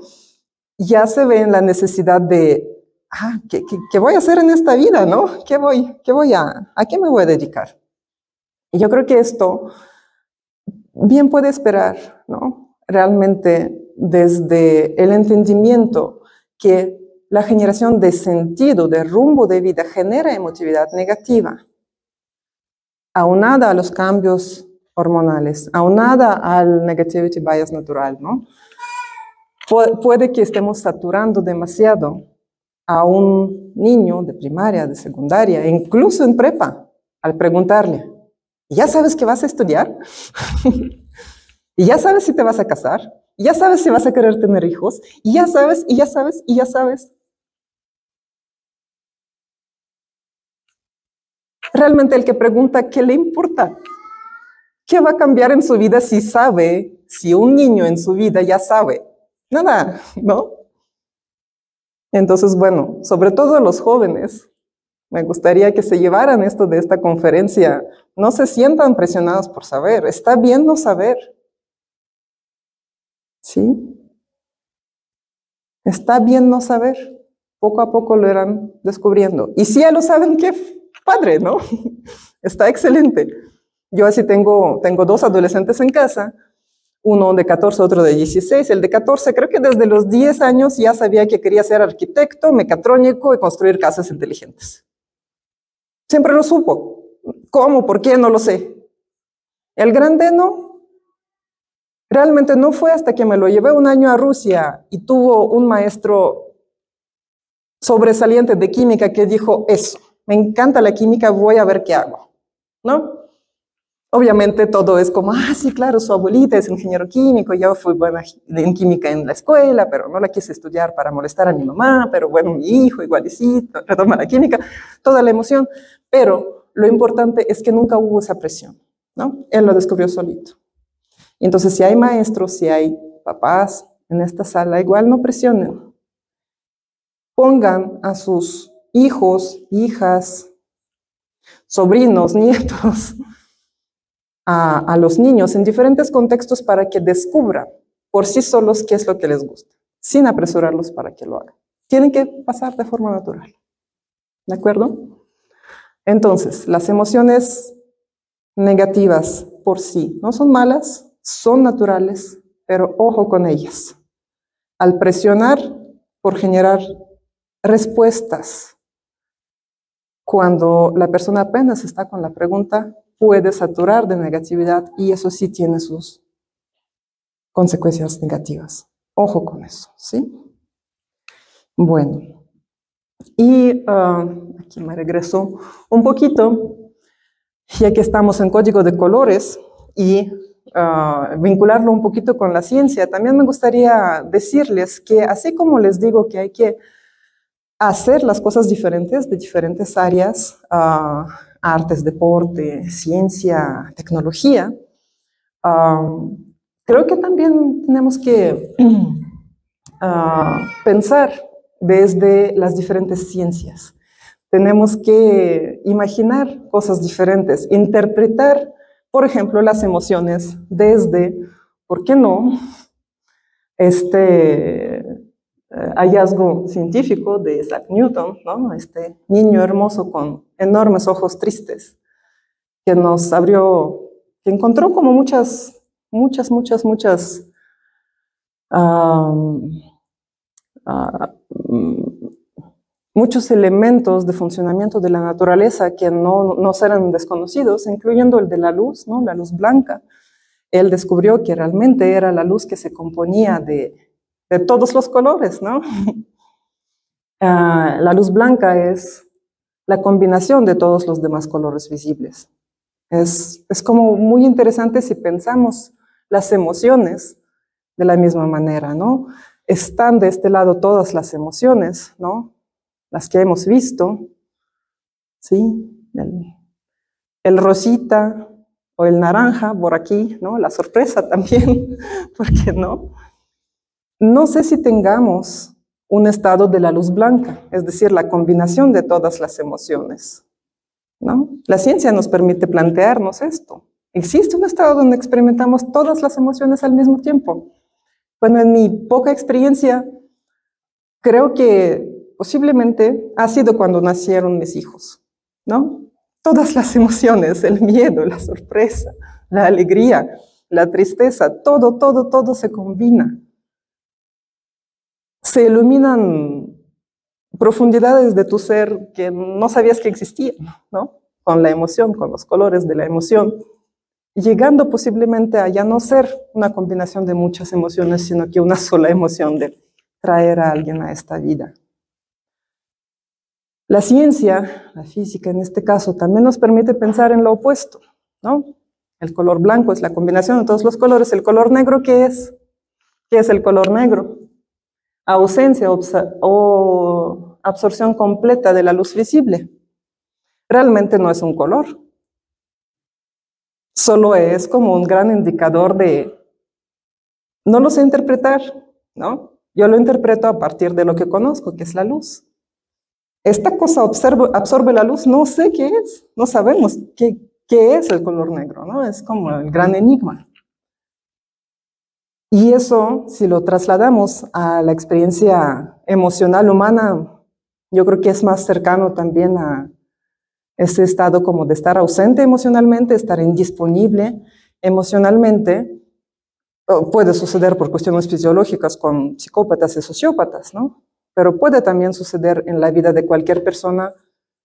ya se ve en la necesidad de, ah, ¿qué, voy a hacer en esta vida, no? ¿Qué voy, qué voy a, a qué me voy a dedicar? Y yo creo que esto bien puede esperar, ¿no? Realmente desde el entendimiento que la generación de sentido, de rumbo de vida genera emotividad negativa, aunada a los cambios hormonales, aunada al negativity bias natural, ¿no? Puede que estemos saturando demasiado a un niño de primaria, de secundaria, incluso en prepa, al preguntarle, ¿ya sabes que vas a estudiar? ¿Y ya sabes si te vas a casar? ¿Y ya sabes si vas a querer tener hijos? ¿Y ya sabes? ¿Y ya sabes? ¿Y ya sabes? Realmente el que pregunta, ¿qué le importa? ¿Qué va a cambiar en su vida si sabe, si un niño en su vida ya sabe? Nada, ¿no? Entonces, bueno, sobre todo los jóvenes, me gustaría que se llevaran esto de esta conferencia. No se sientan presionados por saber. Está bien no saber. ¿Sí? Está bien no saber. Poco a poco lo irán descubriendo. Y si ya lo saben, qué padre, ¿no? Está excelente. Yo así tengo, tengo dos adolescentes en casa, uno de 14, otro de 16. El de 14 creo que desde los 10 años ya sabía que quería ser arquitecto, mecatrónico y construir casas inteligentes. Siempre lo supo. ¿Cómo? ¿Por qué? No lo sé. El grande no. Realmente no fue hasta que me lo llevé un año a Rusia y tuvo un maestro sobresaliente de química que dijo eso. Me encanta la química, voy a ver qué hago. ¿No? Obviamente todo es como, ah, sí, claro, su abuelita es ingeniero químico, yo fui buena en química en la escuela, pero no la quise estudiar para molestar a mi mamá, pero bueno, mi hijo igualicito, retoma la química, toda la emoción, pero lo importante es que nunca hubo esa presión, ¿no? Él lo descubrió solito. Entonces, si hay maestros, si hay papás en esta sala, igual no presionen. Pongan a sus hijos, hijas, sobrinos, nietos, a, los niños en diferentes contextos para que descubran por sí solos qué es lo que les gusta, sin apresurarlos para que lo hagan. Tienen que pasar de forma natural. ¿De acuerdo? Entonces, las emociones negativas por sí no son malas, son naturales, pero ojo con ellas. Al presionar por generar respuestas, cuando la persona apenas está con la pregunta, puede saturar de negatividad y eso sí tiene sus consecuencias negativas. Ojo con eso, ¿sí? Bueno, y ah, aquí me regreso un poquito, ya que estamos en código de colores y ah, vincularlo un poquito con la ciencia, también me gustaría decirles que así como les digo que hay que hacer las cosas diferentes de diferentes áreas, uh, artes, deporte, ciencia, tecnología, creo que también tenemos que uh, pensar desde las diferentes ciencias. Tenemos que imaginar cosas diferentes, interpretar, por ejemplo, las emociones desde, ¿por qué no? Este, eh, hallazgo científico de Isaac Newton, ¿no? este niño hermoso con enormes ojos tristes, que nos abrió, que encontró como muchas, muchas, muchas, muchas ah, muchos elementos de funcionamiento de la naturaleza que no nos eran desconocidos, incluyendo el de la luz, ¿no? la luz blanca. Él descubrió que realmente era la luz que se componía de de todos los colores, ¿no? Ah, la luz blanca es la combinación de todos los demás colores visibles. Es, es como muy interesante si pensamos las emociones de la misma manera, ¿no? Están de este lado todas las emociones, ¿no? Las que hemos visto, ¿sí? El, el rosita o el naranja por aquí, ¿no? La sorpresa también, ¿por qué no? No sé si tengamos un estado de la luz blanca, es decir, la combinación de todas las emociones. ¿no? La ciencia nos permite plantearnos esto. ¿Existe un estado donde experimentamos todas las emociones al mismo tiempo? Bueno, en mi poca experiencia, creo que posiblemente ha sido cuando nacieron mis hijos, ¿no? Todas las emociones, el miedo, la sorpresa, la alegría, la tristeza, todo, todo, todo se combina se iluminan profundidades de tu ser que no sabías que existían, ¿no? Con la emoción, con los colores de la emoción. llegando posiblemente a ya no ser una combinación de muchas emociones, sino que una sola emoción de traer a alguien a esta vida. La ciencia, la física en este caso, también nos permite pensar en lo opuesto, ¿no? El color blanco es la combinación de todos los colores. ¿El color negro qué es? ¿Qué es el color negro? Ausencia o absorción completa de la luz visible. Realmente no es un color, solo es como un gran indicador de, no lo sé interpretar, ¿no? Yo lo interpreto a partir de lo que conozco, que es la luz. Esta cosa absorbe la luz, no sé qué es, no sabemos qué, qué es el color negro, ¿no? Es como el gran enigma. Y eso, si lo trasladamos a la experiencia emocional humana, yo creo que es más cercano también a, ese estado como de estar ausente emocionalmente, estar indisponible emocionalmente, puede suceder por cuestiones fisiológicas con psicópatas y sociópatas, ¿no? Pero puede también suceder en la vida de cualquier persona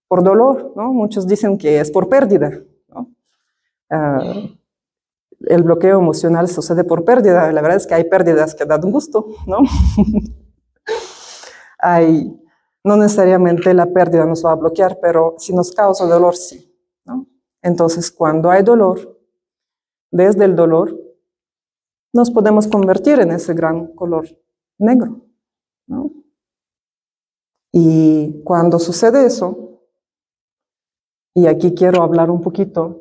por dolor, ¿no? Muchos dicen que es por pérdida, ¿no? Ah, el bloqueo emocional sucede por pérdida. La verdad es que hay pérdidas que dan gusto, ¿no? hay no necesariamente la pérdida nos va a bloquear, pero si nos causa dolor, sí. Entonces, cuando hay dolor, desde el dolor, nos podemos convertir en ese gran color negro. Y cuando sucede eso, y aquí quiero hablar un poquito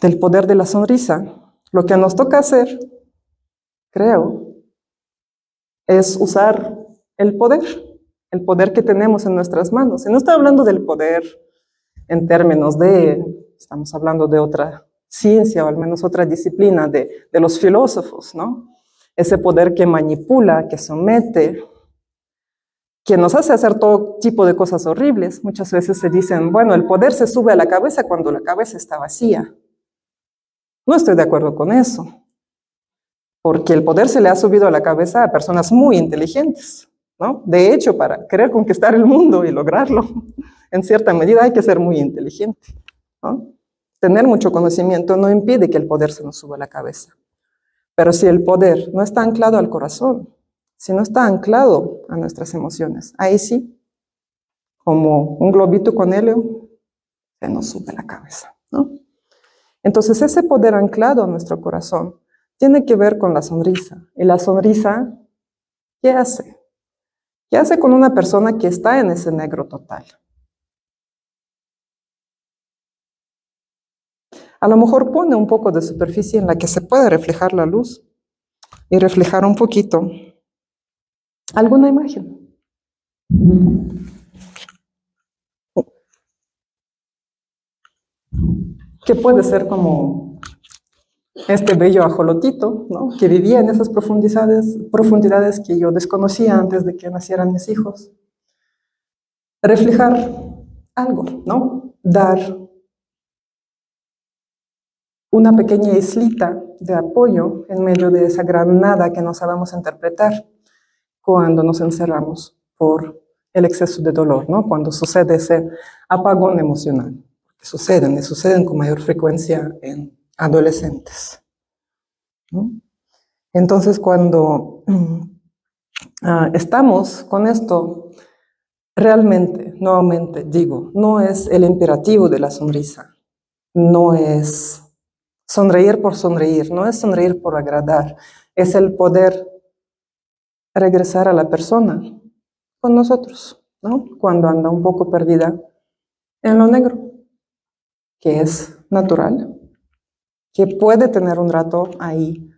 del poder de la sonrisa, lo que nos toca hacer, creo, es usar el poder el poder que tenemos en nuestras manos. Y no estoy hablando del poder en términos de, estamos hablando de otra ciencia o al menos otra disciplina de, de los filósofos, ¿no? Ese poder que manipula, que somete, que nos hace hacer todo tipo de cosas horribles. Muchas veces se dicen, bueno, el poder se sube a la cabeza cuando la cabeza está vacía. No estoy de acuerdo con eso, porque el poder se le ha subido a la cabeza a personas muy inteligentes, de hecho, para querer conquistar el mundo y lograrlo, en cierta medida hay que ser muy inteligente. Tener mucho conocimiento no impide que el poder se nos suba a la cabeza. Pero si el poder no está anclado al corazón, si no está anclado a nuestras emociones, ahí sí, como un globito con helio, se nos sube la cabeza. Entonces ese poder anclado a nuestro corazón tiene que ver con la sonrisa. Y la sonrisa, ¿qué hace? ¿Qué hace con una persona que está en ese negro total? A lo mejor pone un poco de superficie en la que se puede reflejar la luz y reflejar un poquito alguna imagen. Que puede ser como este bello ajolotito, ¿no? que vivía en esas profundidades, profundidades que yo desconocía antes de que nacieran mis hijos. Reflejar algo, ¿no? Dar una pequeña islita de apoyo en medio de esa gran nada que no sabemos interpretar cuando nos encerramos por el exceso de dolor, ¿no? Cuando sucede ese apagón emocional. Suceden y suceden con mayor frecuencia en adolescentes. Entonces, cuando ah, estamos con esto, realmente, nuevamente digo, no es el imperativo de la sonrisa, no es sonreír por sonreír, no es sonreír por agradar, es el poder regresar a la persona con nosotros, ¿no? Cuando anda un poco perdida en lo negro, que es natural, que puede tener un rato ahí,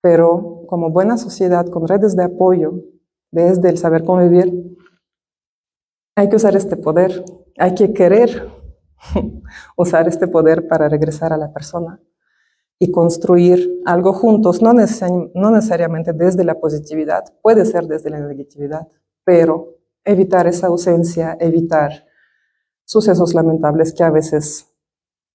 pero como buena sociedad, con redes de apoyo, desde el saber convivir, hay que usar este poder, hay que querer usar este poder para regresar a la persona y construir algo juntos, no, no necesariamente desde la positividad, puede ser desde la negatividad, pero evitar esa ausencia, evitar sucesos lamentables que a veces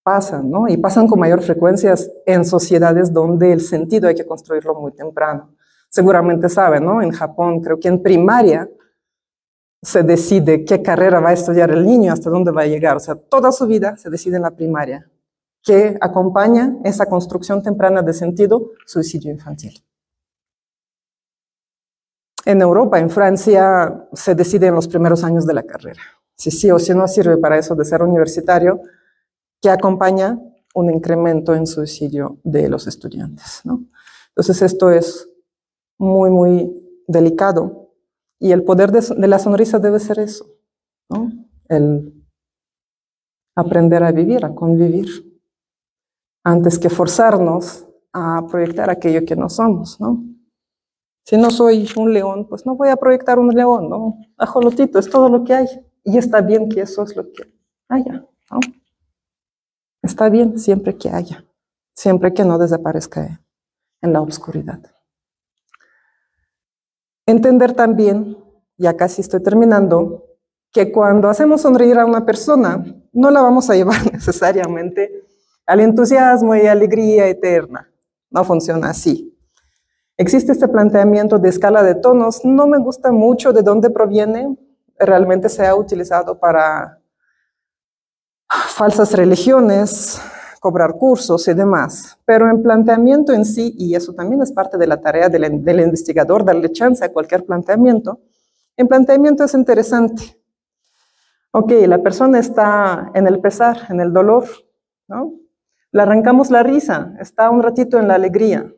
pasan, ¿no? Y pasan con mayor frecuencia en sociedades donde el sentido hay que construirlo muy temprano. Seguramente saben, ¿no? En Japón, creo que en primaria se decide qué carrera va a estudiar el niño, hasta dónde va a llegar. O sea, toda su vida se decide en la primaria. que acompaña esa construcción temprana de sentido, suicidio infantil. En Europa, en Francia, se decide en los primeros años de la carrera. Si sí o si no sirve para eso de ser universitario, que acompaña un incremento en suicidio de los estudiantes. Entonces esto es muy, muy delicado. Y el poder de, la sonrisa debe ser eso, el aprender a vivir, a convivir, antes que forzarnos a proyectar aquello que no somos. ¿no? Si no soy un león, pues no voy a proyectar un león, ¿no? Ajolotito, es todo lo que hay. Y está bien que eso es lo que haya, ¿no? Está bien siempre que haya, siempre que no desaparezca en la oscuridad. Entender también, ya casi estoy terminando, que cuando hacemos sonreír a una persona, no la vamos a llevar necesariamente al entusiasmo y alegría eterna. No funciona así. Existe este planteamiento de escala de tonos, no me gusta mucho de dónde proviene, realmente se ha utilizado para falsas religiones, cobrar cursos y demás, pero en planteamiento en sí, y eso también es parte de la tarea del, del investigador, darle chance a cualquier planteamiento, en planteamiento es interesante. Ok, la persona está en el pesar, en el dolor, ¿no? Le arrancamos la risa, está un ratito en la alegría,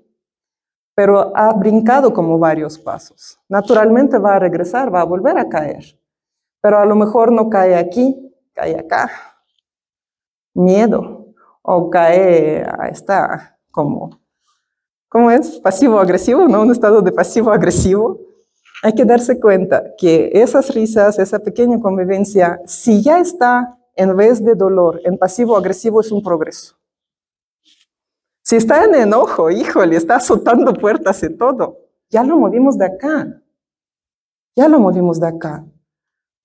pero ha brincado como varios pasos. Naturalmente va a regresar, va a volver a caer, pero a lo mejor no cae aquí, cae acá. Miedo, o cae, está como, ¿cómo es? Pasivo-agresivo, ¿no? Un estado de pasivo-agresivo. Hay que darse cuenta que esas risas, esa pequeña convivencia, si ya está en vez de dolor en pasivo-agresivo, es un progreso. Si está en enojo, híjole, está azotando puertas y todo, ya lo movimos de acá. Ya lo movimos de acá.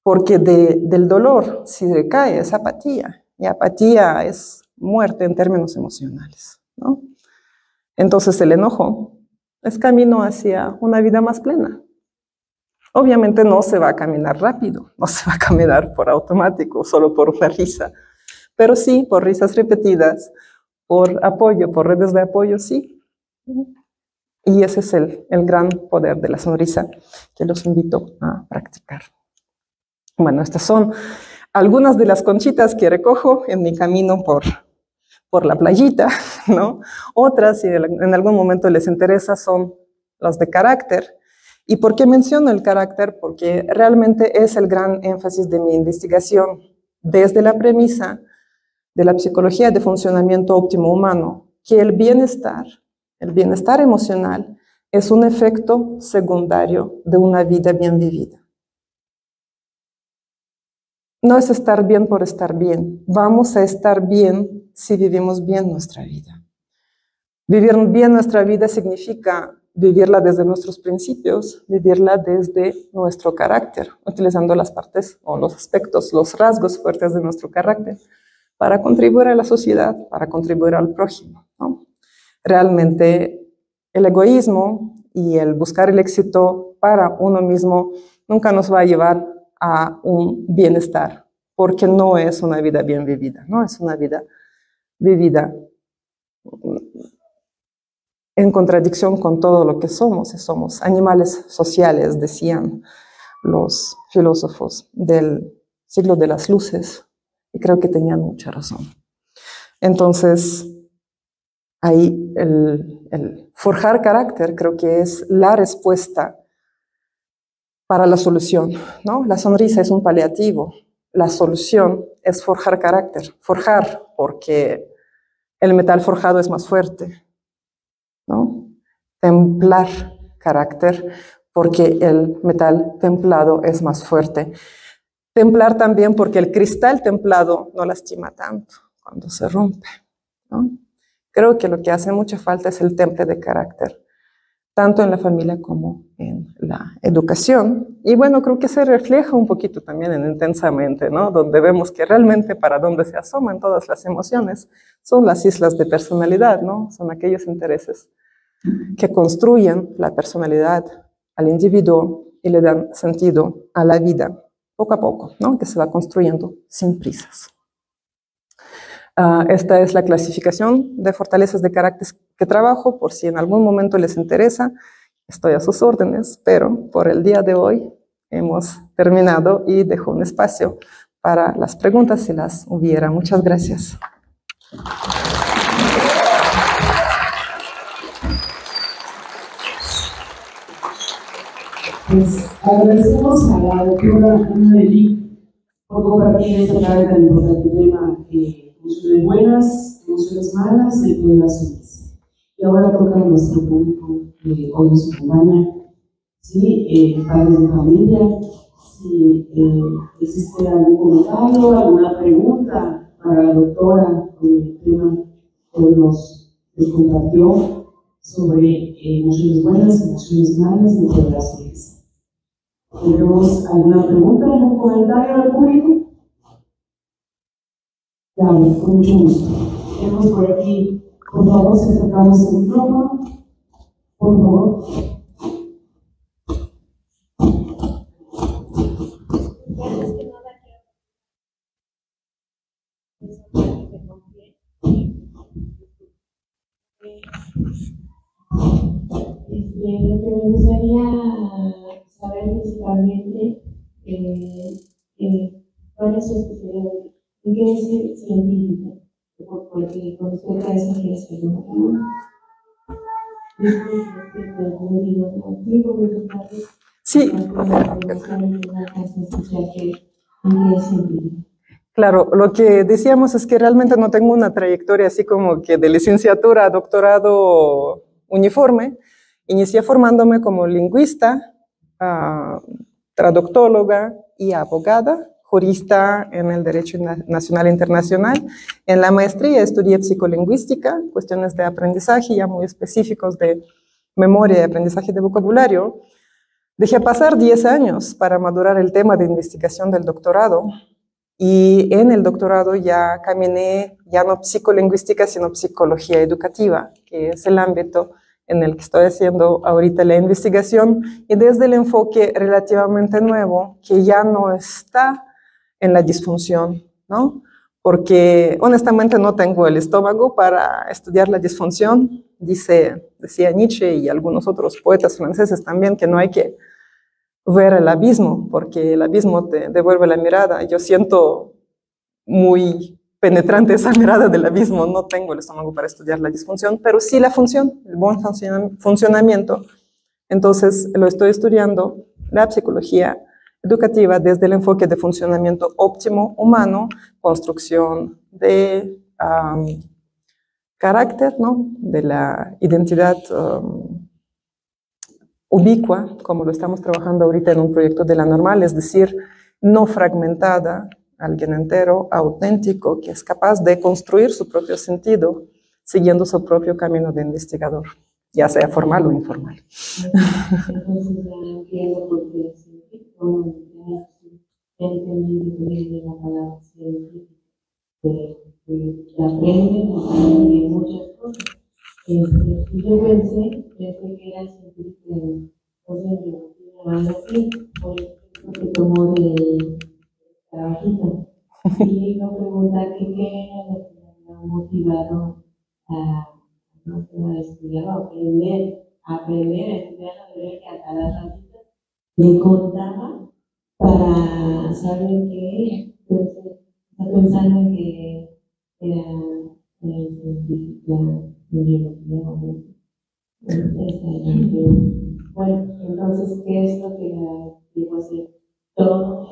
Porque del dolor, si recae, es apatía. Y apatía es muerte en términos emocionales. ¿no? Entonces el enojo es camino hacia una vida más plena. Obviamente no se va a caminar rápido, no se va a caminar por automático, solo por una risa, pero sí por risas repetidas, por apoyo, por redes de apoyo, sí. Y ese es el, el gran poder de la sonrisa que los invito a practicar. Bueno, estas son algunas de las conchitas que recojo en mi camino por, por la playita, ¿no? Otras, si en algún momento les interesa, son las de carácter. ¿Y por qué menciono el carácter? Porque realmente es el gran énfasis de mi investigación, desde la premisa de la psicología de funcionamiento óptimo humano, que el bienestar, el bienestar emocional, es un efecto secundario de una vida bien vivida. No es estar bien por estar bien, vamos a estar bien si vivimos bien nuestra vida. Vivir bien nuestra vida significa vivirla desde nuestros principios, vivirla desde nuestro carácter, utilizando las partes o los aspectos, los rasgos fuertes de nuestro carácter para contribuir a la sociedad, para contribuir al prójimo. Realmente el egoísmo y el buscar el éxito para uno mismo nunca nos va a llevar a un bienestar, porque no es una vida bien vivida, no es una vida vivida en contradicción con todo lo que somos, somos animales sociales, decían los filósofos del siglo de las luces, y creo que tenían mucha razón. Entonces, ahí el, forjar carácter creo que es la respuesta para la solución, ¿no? La sonrisa es un paliativo, la solución es forjar carácter, forjar porque el metal forjado es más fuerte, ¿no? Templar carácter porque el metal templado es más fuerte. Templar también porque el cristal templado no lastima tanto cuando se rompe. Creo que lo que hace mucha falta es el temple de carácter, tanto en la familia como en la educación. Y bueno, creo que se refleja un poquito también en Intensamente, ¿no? donde vemos que realmente para donde se asoman todas las emociones son las islas de personalidad, ¿no? son aquellos intereses que construyen la personalidad al individuo y le dan sentido a la vida poco a poco, ¿no? que se va construyendo sin prisas. Ah, esta es la clasificación de fortalezas de carácter que trabajo, por si en algún momento les interesa. Estoy a sus órdenes, pero por el día de hoy hemos terminado y dejo un espacio para las preguntas si las hubiera. Muchas gracias.
Pues agradecemos a la doctora Ana por compartir tan importante tema, eh, emociones buenas, emociones malas de la sonrisa. Y ahora toca a nuestro público que hoy nos acompaña, ¿sí? Eh, padres de familia, si eh, existe algún comentario, alguna pregunta para la doctora con el tema que nos, compartió sobre emociones buenas, emociones malas de la sonrisa. ¿Tenemos alguna pregunta, algún comentario al público? Claro, con mucho gusto. Tenemos por aquí, por favor, si acercamos el micrófono. Por favor.
Este, lo que me gustaría saber principalmente eh, eh, cuál es su especialidad, en qué es científica, porque con usted a esa que es el
Sí. Claro, lo que decíamos es que realmente no tengo una trayectoria así como que de licenciatura a doctorado uniforme. Inicié formándome como lingüista traductóloga y abogada, jurista en el Derecho Nacional e Internacional. En la maestría estudié psicolingüística, cuestiones de aprendizaje ya muy específicos de memoria y aprendizaje de vocabulario. Dejé pasar 10 años para madurar el tema de investigación del doctorado y en el doctorado ya caminé ya no psicolingüística, sino psicología educativa, que es el ámbito en el que estoy haciendo ahorita la investigación y desde el enfoque relativamente nuevo que ya no está en la disfunción, ¿no? Porque honestamente no tengo el estómago para estudiar la disfunción. Dice, decía Nietzsche y algunos otros poetas franceses también que no hay que ver el abismo, porque el abismo te devuelve la mirada. Yo siento muy penetrante esa mirada del abismo. No tengo el estómago para estudiar la disfunción, pero sí la función, el buen funcionamiento. Entonces, lo estoy estudiando, la psicología educativa, desde el enfoque de funcionamiento óptimo humano, construcción de carácter, ¿no? de la identidad ubicua, como lo estamos trabajando ahorita en un proyecto de la normal, es decir, no fragmentada, alguien entero, auténtico, que es capaz de construir su propio sentido siguiendo su propio camino de investigador, ya sea formal o informal.
Muchas cosas. yo pensé, pensé que era científico, o sea, así, por eso que tomó de trabajito. Y iba a preguntar qué era lo que me ha motivado a, no sé, a estudiar, a aprender, a aprender, a estudiar, a ver que a cada ratito le contaba para saber qué Entonces, está pensando en que era científica, biología Bueno, entonces, ¿qué es lo que la digo hacer? Todo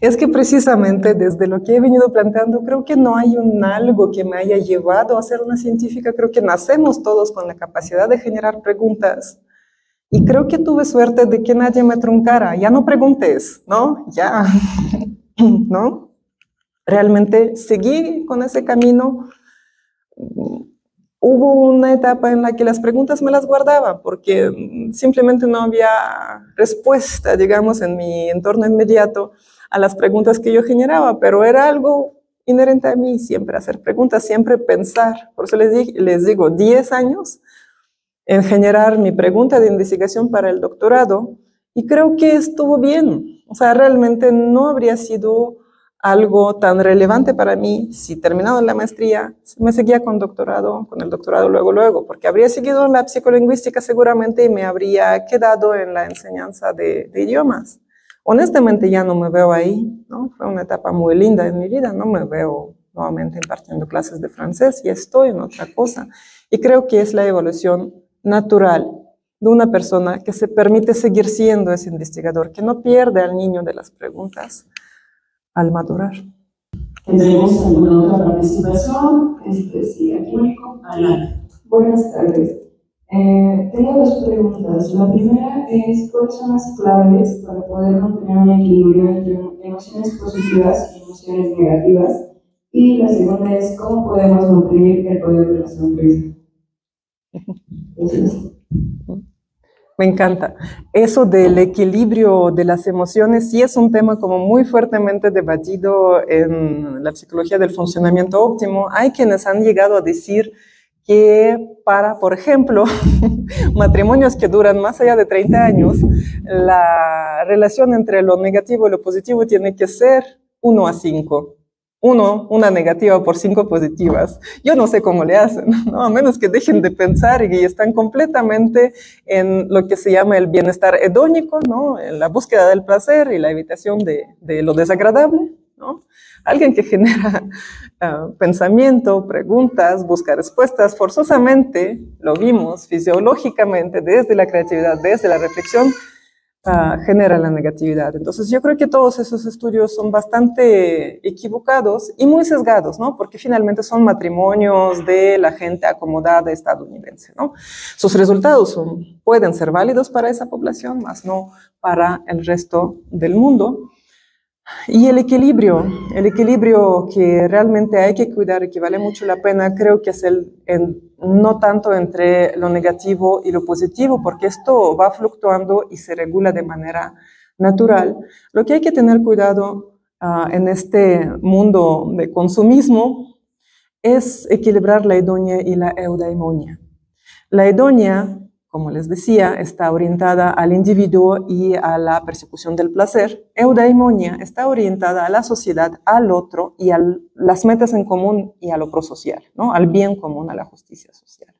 es que precisamente desde lo que he venido planteando, creo que no hay un algo que me haya llevado a ser una científica, creo que nacemos todos con la capacidad de generar preguntas. Y creo que tuve suerte de que nadie me truncara, ya no preguntes, ¿no? Ya, ¿no? Realmente seguí con ese camino. Hubo una etapa en la que las preguntas me las guardaba porque simplemente no había respuesta, digamos, en mi entorno inmediato a las preguntas que yo generaba, pero era algo inherente a mí, siempre hacer preguntas, siempre pensar. Por eso les, les digo, 10 años en generar mi pregunta de investigación para el doctorado y creo que estuvo bien. O sea, realmente no habría sido algo tan relevante para mí si terminado la maestría me seguía con doctorado, con el doctorado luego, luego, porque habría seguido la psicolingüística seguramente y me habría quedado en la enseñanza de, de idiomas. Honestamente ya no me veo ahí, ¿no? Fue una etapa muy linda en mi vida, no me veo nuevamente impartiendo clases de francés y estoy en otra cosa. Y creo que es la evolución natural de una persona que se permite seguir siendo ese investigador, que no pierde al niño de las preguntas, al madurar.
¿Tendremos alguna otra participación? Este, sí, aquí, adelante.
Buenas tardes. Eh, tengo dos preguntas. La primera es, ¿cuáles son las claves para poder mantener un equilibrio entre emociones positivas y emociones negativas? Y la segunda es, ¿cómo podemos nutrir el poder de la sonrisa?
Me encanta. Eso del equilibrio de las emociones sí es un tema como muy fuertemente debatido en la psicología del funcionamiento óptimo. Hay quienes han llegado a decir que para, por ejemplo, matrimonios que duran más allá de 30 años, la relación entre lo negativo y lo positivo tiene que ser 1 a 5 uno, una negativa por cinco positivas. Yo no sé cómo le hacen, ¿no? a menos que dejen de pensar y están completamente en lo que se llama el bienestar hedónico, ¿no? en la búsqueda del placer y la evitación de, de lo desagradable. ¿no? Alguien que genera uh, pensamiento, preguntas, busca respuestas, forzosamente, lo vimos fisiológicamente, desde la creatividad, desde la reflexión, genera la negatividad. Entonces yo creo que todos esos estudios son bastante equivocados y muy sesgados, ¿no? Porque finalmente son matrimonios de la gente acomodada estadounidense, ¿no? Sus resultados pueden ser válidos para esa población, más no para el resto del mundo. Y el equilibrio, el equilibrio que realmente hay que cuidar y que vale mucho la pena, creo que es el, no tanto entre lo negativo y lo positivo, porque esto va fluctuando y se regula de manera natural. Lo que hay que tener cuidado uh, en este mundo de consumismo es equilibrar la edonia y la eudaimonia. La edonia como les decía, está orientada al individuo y a la persecución del placer. Eudaimonia está orientada a la sociedad, al otro y a las metas en común y a lo prosocial, ¿no? al bien común, a la justicia social.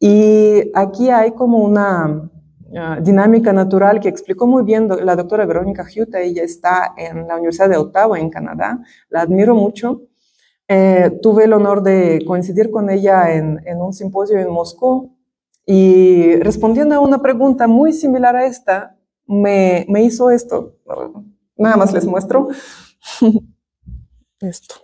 Y aquí hay como una uh, dinámica natural que explicó muy bien la doctora Verónica Huta, ella está en la Universidad de Ottawa, en Canadá, la admiro mucho. Eh, tuve el honor de coincidir con ella en, en un simposio en Moscú y respondiendo a una pregunta muy similar a esta, me, me hizo esto. Nada más les muestro. esto.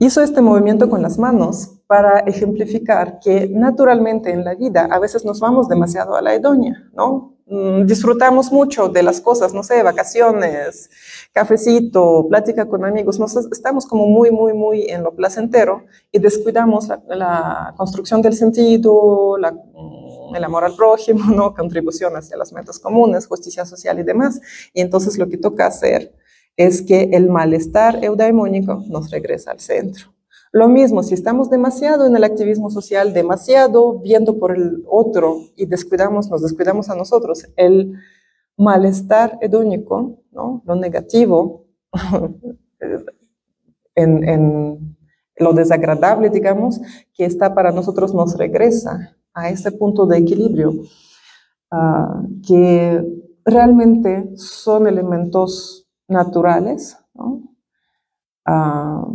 Hizo este movimiento con las manos para ejemplificar que naturalmente en la vida a veces nos vamos demasiado a la edonia, ¿no? Mm, disfrutamos mucho de las cosas, no sé, vacaciones, cafecito, plática con amigos, nos, estamos como muy, muy, muy en lo placentero y descuidamos la, construcción del sentido, mm, el amor al prójimo, ¿no? contribución hacia las metas comunes, justicia social y demás. Y entonces lo que toca hacer es que el malestar eudaimónico nos regresa al centro. Lo mismo, si estamos demasiado en el activismo social, demasiado viendo por el otro y descuidamos, nos descuidamos a nosotros, el malestar hedónico, ¿no? lo negativo, en, lo desagradable, digamos, que está para nosotros, nos regresa a ese punto de equilibrio, ah, que realmente son elementos naturales, ¿no? Ah,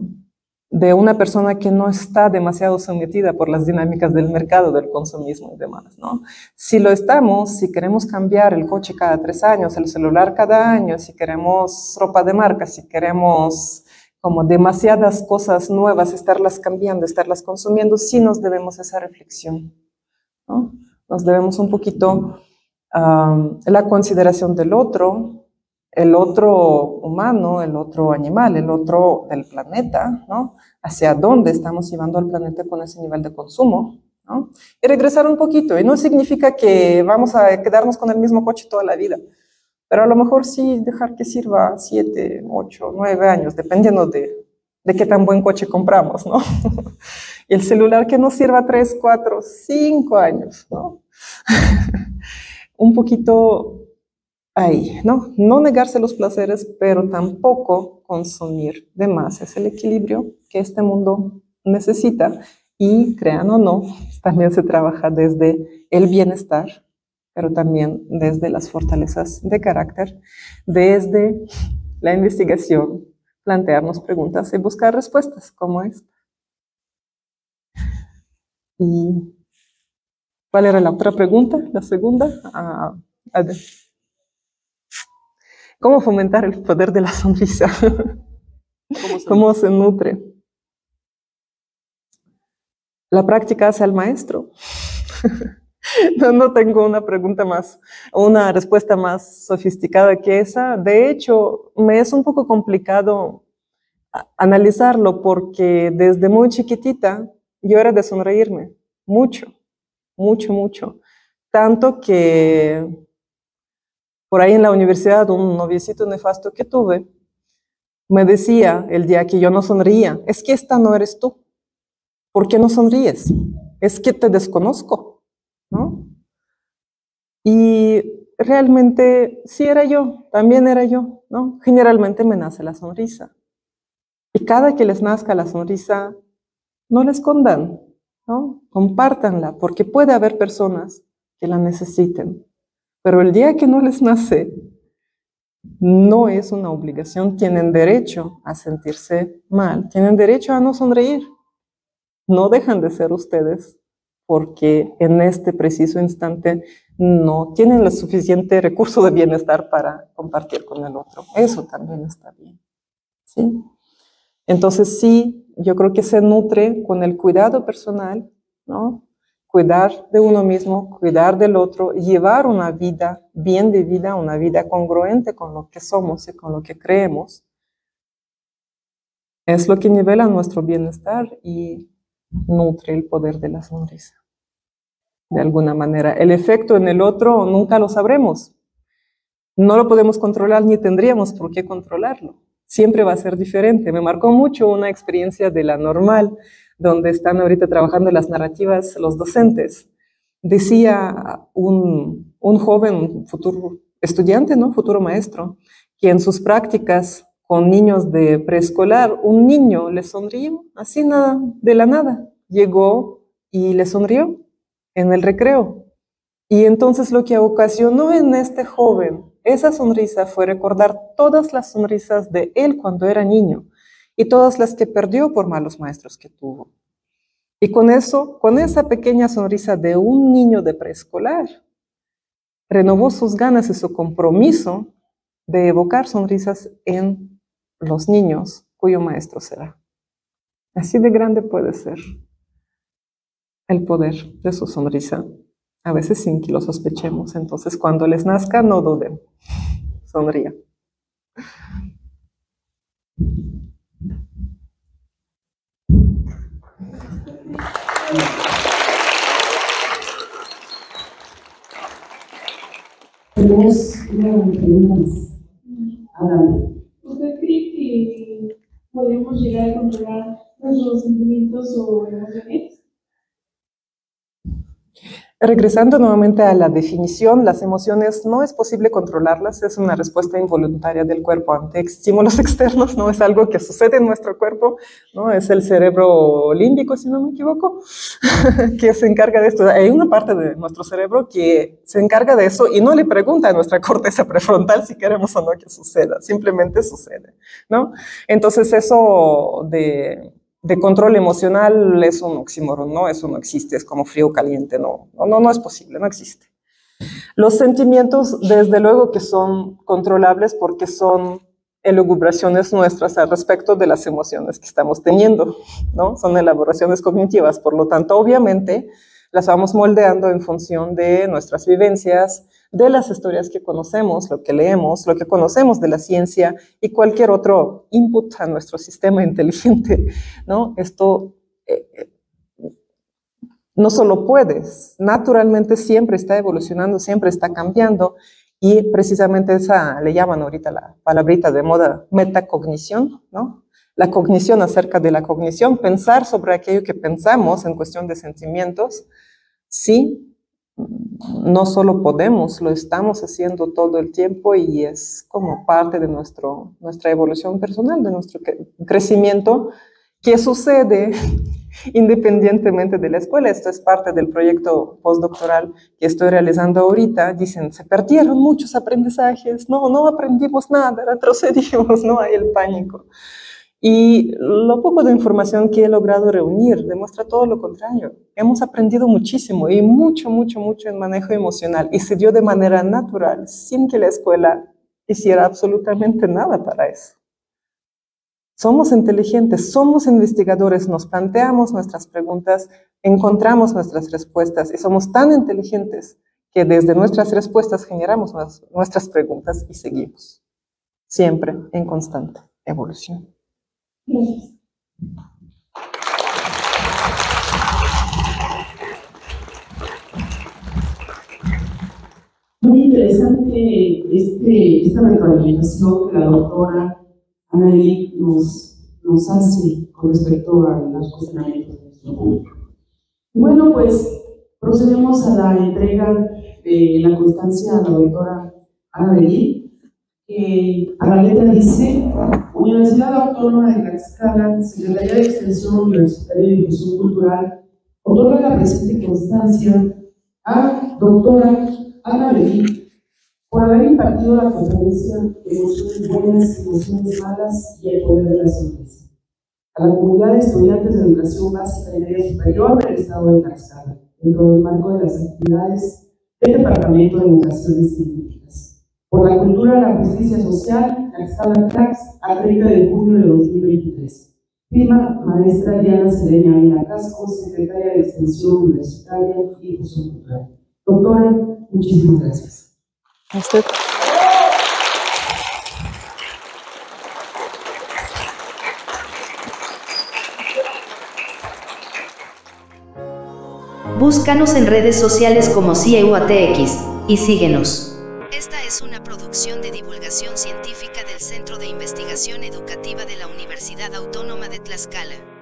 de una persona que no está demasiado sometida por las dinámicas del mercado, del consumismo y demás, ¿no? Si lo estamos, si queremos cambiar el coche cada tres años, el celular cada año, si queremos ropa de marca, si queremos como demasiadas cosas nuevas, estarlas cambiando, estarlas consumiendo, sí nos debemos esa reflexión, ¿no? Nos debemos un poquito la consideración del otro, el otro humano, el otro animal, el otro del planeta, ¿no? Hacia dónde estamos llevando al planeta con ese nivel de consumo, ¿no? Y regresar un poquito. Y no significa que vamos a quedarnos con el mismo coche toda la vida, pero a lo mejor sí dejar que sirva siete, ocho, nueve años, dependiendo de, de qué tan buen coche compramos, ¿no? y el celular que nos sirva tres, cuatro, cinco años, ¿no? un poquito ahí, ¿no? No negarse los placeres, pero tampoco consumir de más. Es el equilibrio que este mundo necesita y, crean o no, también se trabaja desde el bienestar, pero también desde las fortalezas de carácter, desde la investigación, plantearnos preguntas y buscar respuestas como esta. ¿Y cuál era la otra pregunta? La segunda. Ah, ¿Cómo fomentar el poder de la sonrisa? ¿Cómo se, nutre? La práctica hace al maestro. no, no tengo una pregunta más, una respuesta más sofisticada que esa. De hecho, me es un poco complicado analizarlo porque desde muy chiquitita yo era de sonreírme, mucho, mucho, mucho. Tanto que por ahí en la universidad un noviecito nefasto que tuve me decía el día que yo no sonría, es que esta no eres tú. ¿Por qué no sonríes? Es que te desconozco, ¿no? Y realmente sí era yo, también era yo, ¿no? Generalmente me nace la sonrisa. Y cada que les nazca la sonrisa, no la escondan, ¿no? Compártanla, porque puede haber personas que la necesiten. Pero el día que no les nace, no es una obligación, tienen derecho a sentirse mal, tienen derecho a no sonreír. No dejan de ser ustedes porque en este preciso instante no tienen el suficiente recurso de bienestar para compartir con el otro. Eso también está bien. ¿sí? Entonces sí, yo creo que se nutre con el cuidado personal, ¿no? Cuidar de uno mismo, cuidar del otro, llevar una vida bien de vida, una vida congruente con lo que somos y con lo que creemos. Es lo que nivela nuestro bienestar y nutre el poder de la sonrisa. De alguna manera. El efecto en el otro nunca lo sabremos. No lo podemos controlar ni tendríamos por qué controlarlo siempre va a ser diferente. Me marcó mucho una experiencia de la normal, donde están ahorita trabajando las narrativas los docentes. Decía un, un joven, futuro estudiante, ¿no? futuro maestro, que en sus prácticas con niños de preescolar, un niño le sonrió, así nada, de la nada. Llegó y le sonrió en el recreo. Y entonces lo que ocasionó en este joven esa sonrisa fue recordar todas las sonrisas de él cuando era niño y todas las que perdió por malos maestros que tuvo. Y con eso, con esa pequeña sonrisa de un niño de preescolar, renovó sus ganas y su compromiso de evocar sonrisas en los niños cuyo maestro será. Así de grande puede ser el poder de su sonrisa a veces sin que lo sospechemos. Entonces, cuando les nazca, no duden, sonría.
Tenemos una pregunta más.
¿Usted cree que podemos llegar a controlar nuestros sentimientos o emociones?
Regresando nuevamente a la definición, las emociones no es posible controlarlas, es una respuesta involuntaria del cuerpo ante estímulos externos, no es algo que sucede en nuestro cuerpo, no es el cerebro límbico, si no me equivoco, que se encarga de esto. Hay una parte de nuestro cerebro que se encarga de eso y no le pregunta a nuestra corteza prefrontal si queremos o no que suceda, simplemente sucede, ¿no? Entonces eso de de control emocional es un oxímoron, no, eso no existe, es como frío caliente, no, no, no, es posible, no existe. Los sentimientos, desde luego que son controlables porque son elucubraciones nuestras al respecto de las emociones que estamos teniendo, ¿no? Son elaboraciones cognitivas, por lo tanto, obviamente, las vamos moldeando en función de nuestras vivencias, de las historias que conocemos, lo que leemos, lo que conocemos de la ciencia y cualquier otro input a nuestro sistema inteligente, ¿no? Esto eh, eh, no solo puedes, naturalmente siempre está evolucionando, siempre está cambiando y precisamente esa le llaman ahorita la palabrita de moda metacognición, ¿no? La cognición acerca de la cognición, pensar sobre aquello que pensamos en cuestión de sentimientos, sí, no solo podemos, lo estamos haciendo todo el tiempo y es como parte de nuestro, nuestra evolución personal, de nuestro crecimiento que sucede independientemente de la escuela. Esto es parte del proyecto postdoctoral que estoy realizando ahorita. Dicen, se perdieron muchos aprendizajes, no, no aprendimos nada, retrocedimos, no hay el pánico. Y lo poco de información que he logrado reunir demuestra todo lo contrario. Hemos aprendido muchísimo y mucho, mucho, mucho en manejo emocional y se dio de manera natural, sin que la escuela hiciera absolutamente nada para eso. Somos inteligentes, somos investigadores, nos planteamos nuestras preguntas, encontramos nuestras respuestas y somos tan inteligentes que desde nuestras respuestas generamos nuestras preguntas y seguimos, siempre en constante evolución.
Muy interesante este, esta retroalimentación que la doctora Anneli nos, nos hace con respecto a los cuestionamientos de nuestro público. Bueno, pues procedemos a la entrega de la constancia a la doctora Anneli, que a la dice Universidad Autónoma de Tlaxcala, Secretaría de Extensión Universitaria y Difusión Cultural, otorga la presente constancia a doctora Ana Belí por haber impartido la conferencia emociones buenas, emociones malas y el poder de la sonrisa a la comunidad de estudiantes de educación básica y media superior del Estado de Tlaxcala, dentro del marco de las actividades del Departamento de Educaciones Científicas. Por la cultura, la justicia social, Tlaxcala Tlax, a 30 de junio de 2023. Firma maestra Diana Serena Ávila Casco, secretaria de Extensión Universitaria y Difusión Cultural. Doctora, muchísimas gracias.
A usted.
Búscanos en redes sociales como CIEUATX y síguenos.
Es una producción de divulgación científica del Centro de Investigación Educativa de la Universidad Autónoma de Tlaxcala.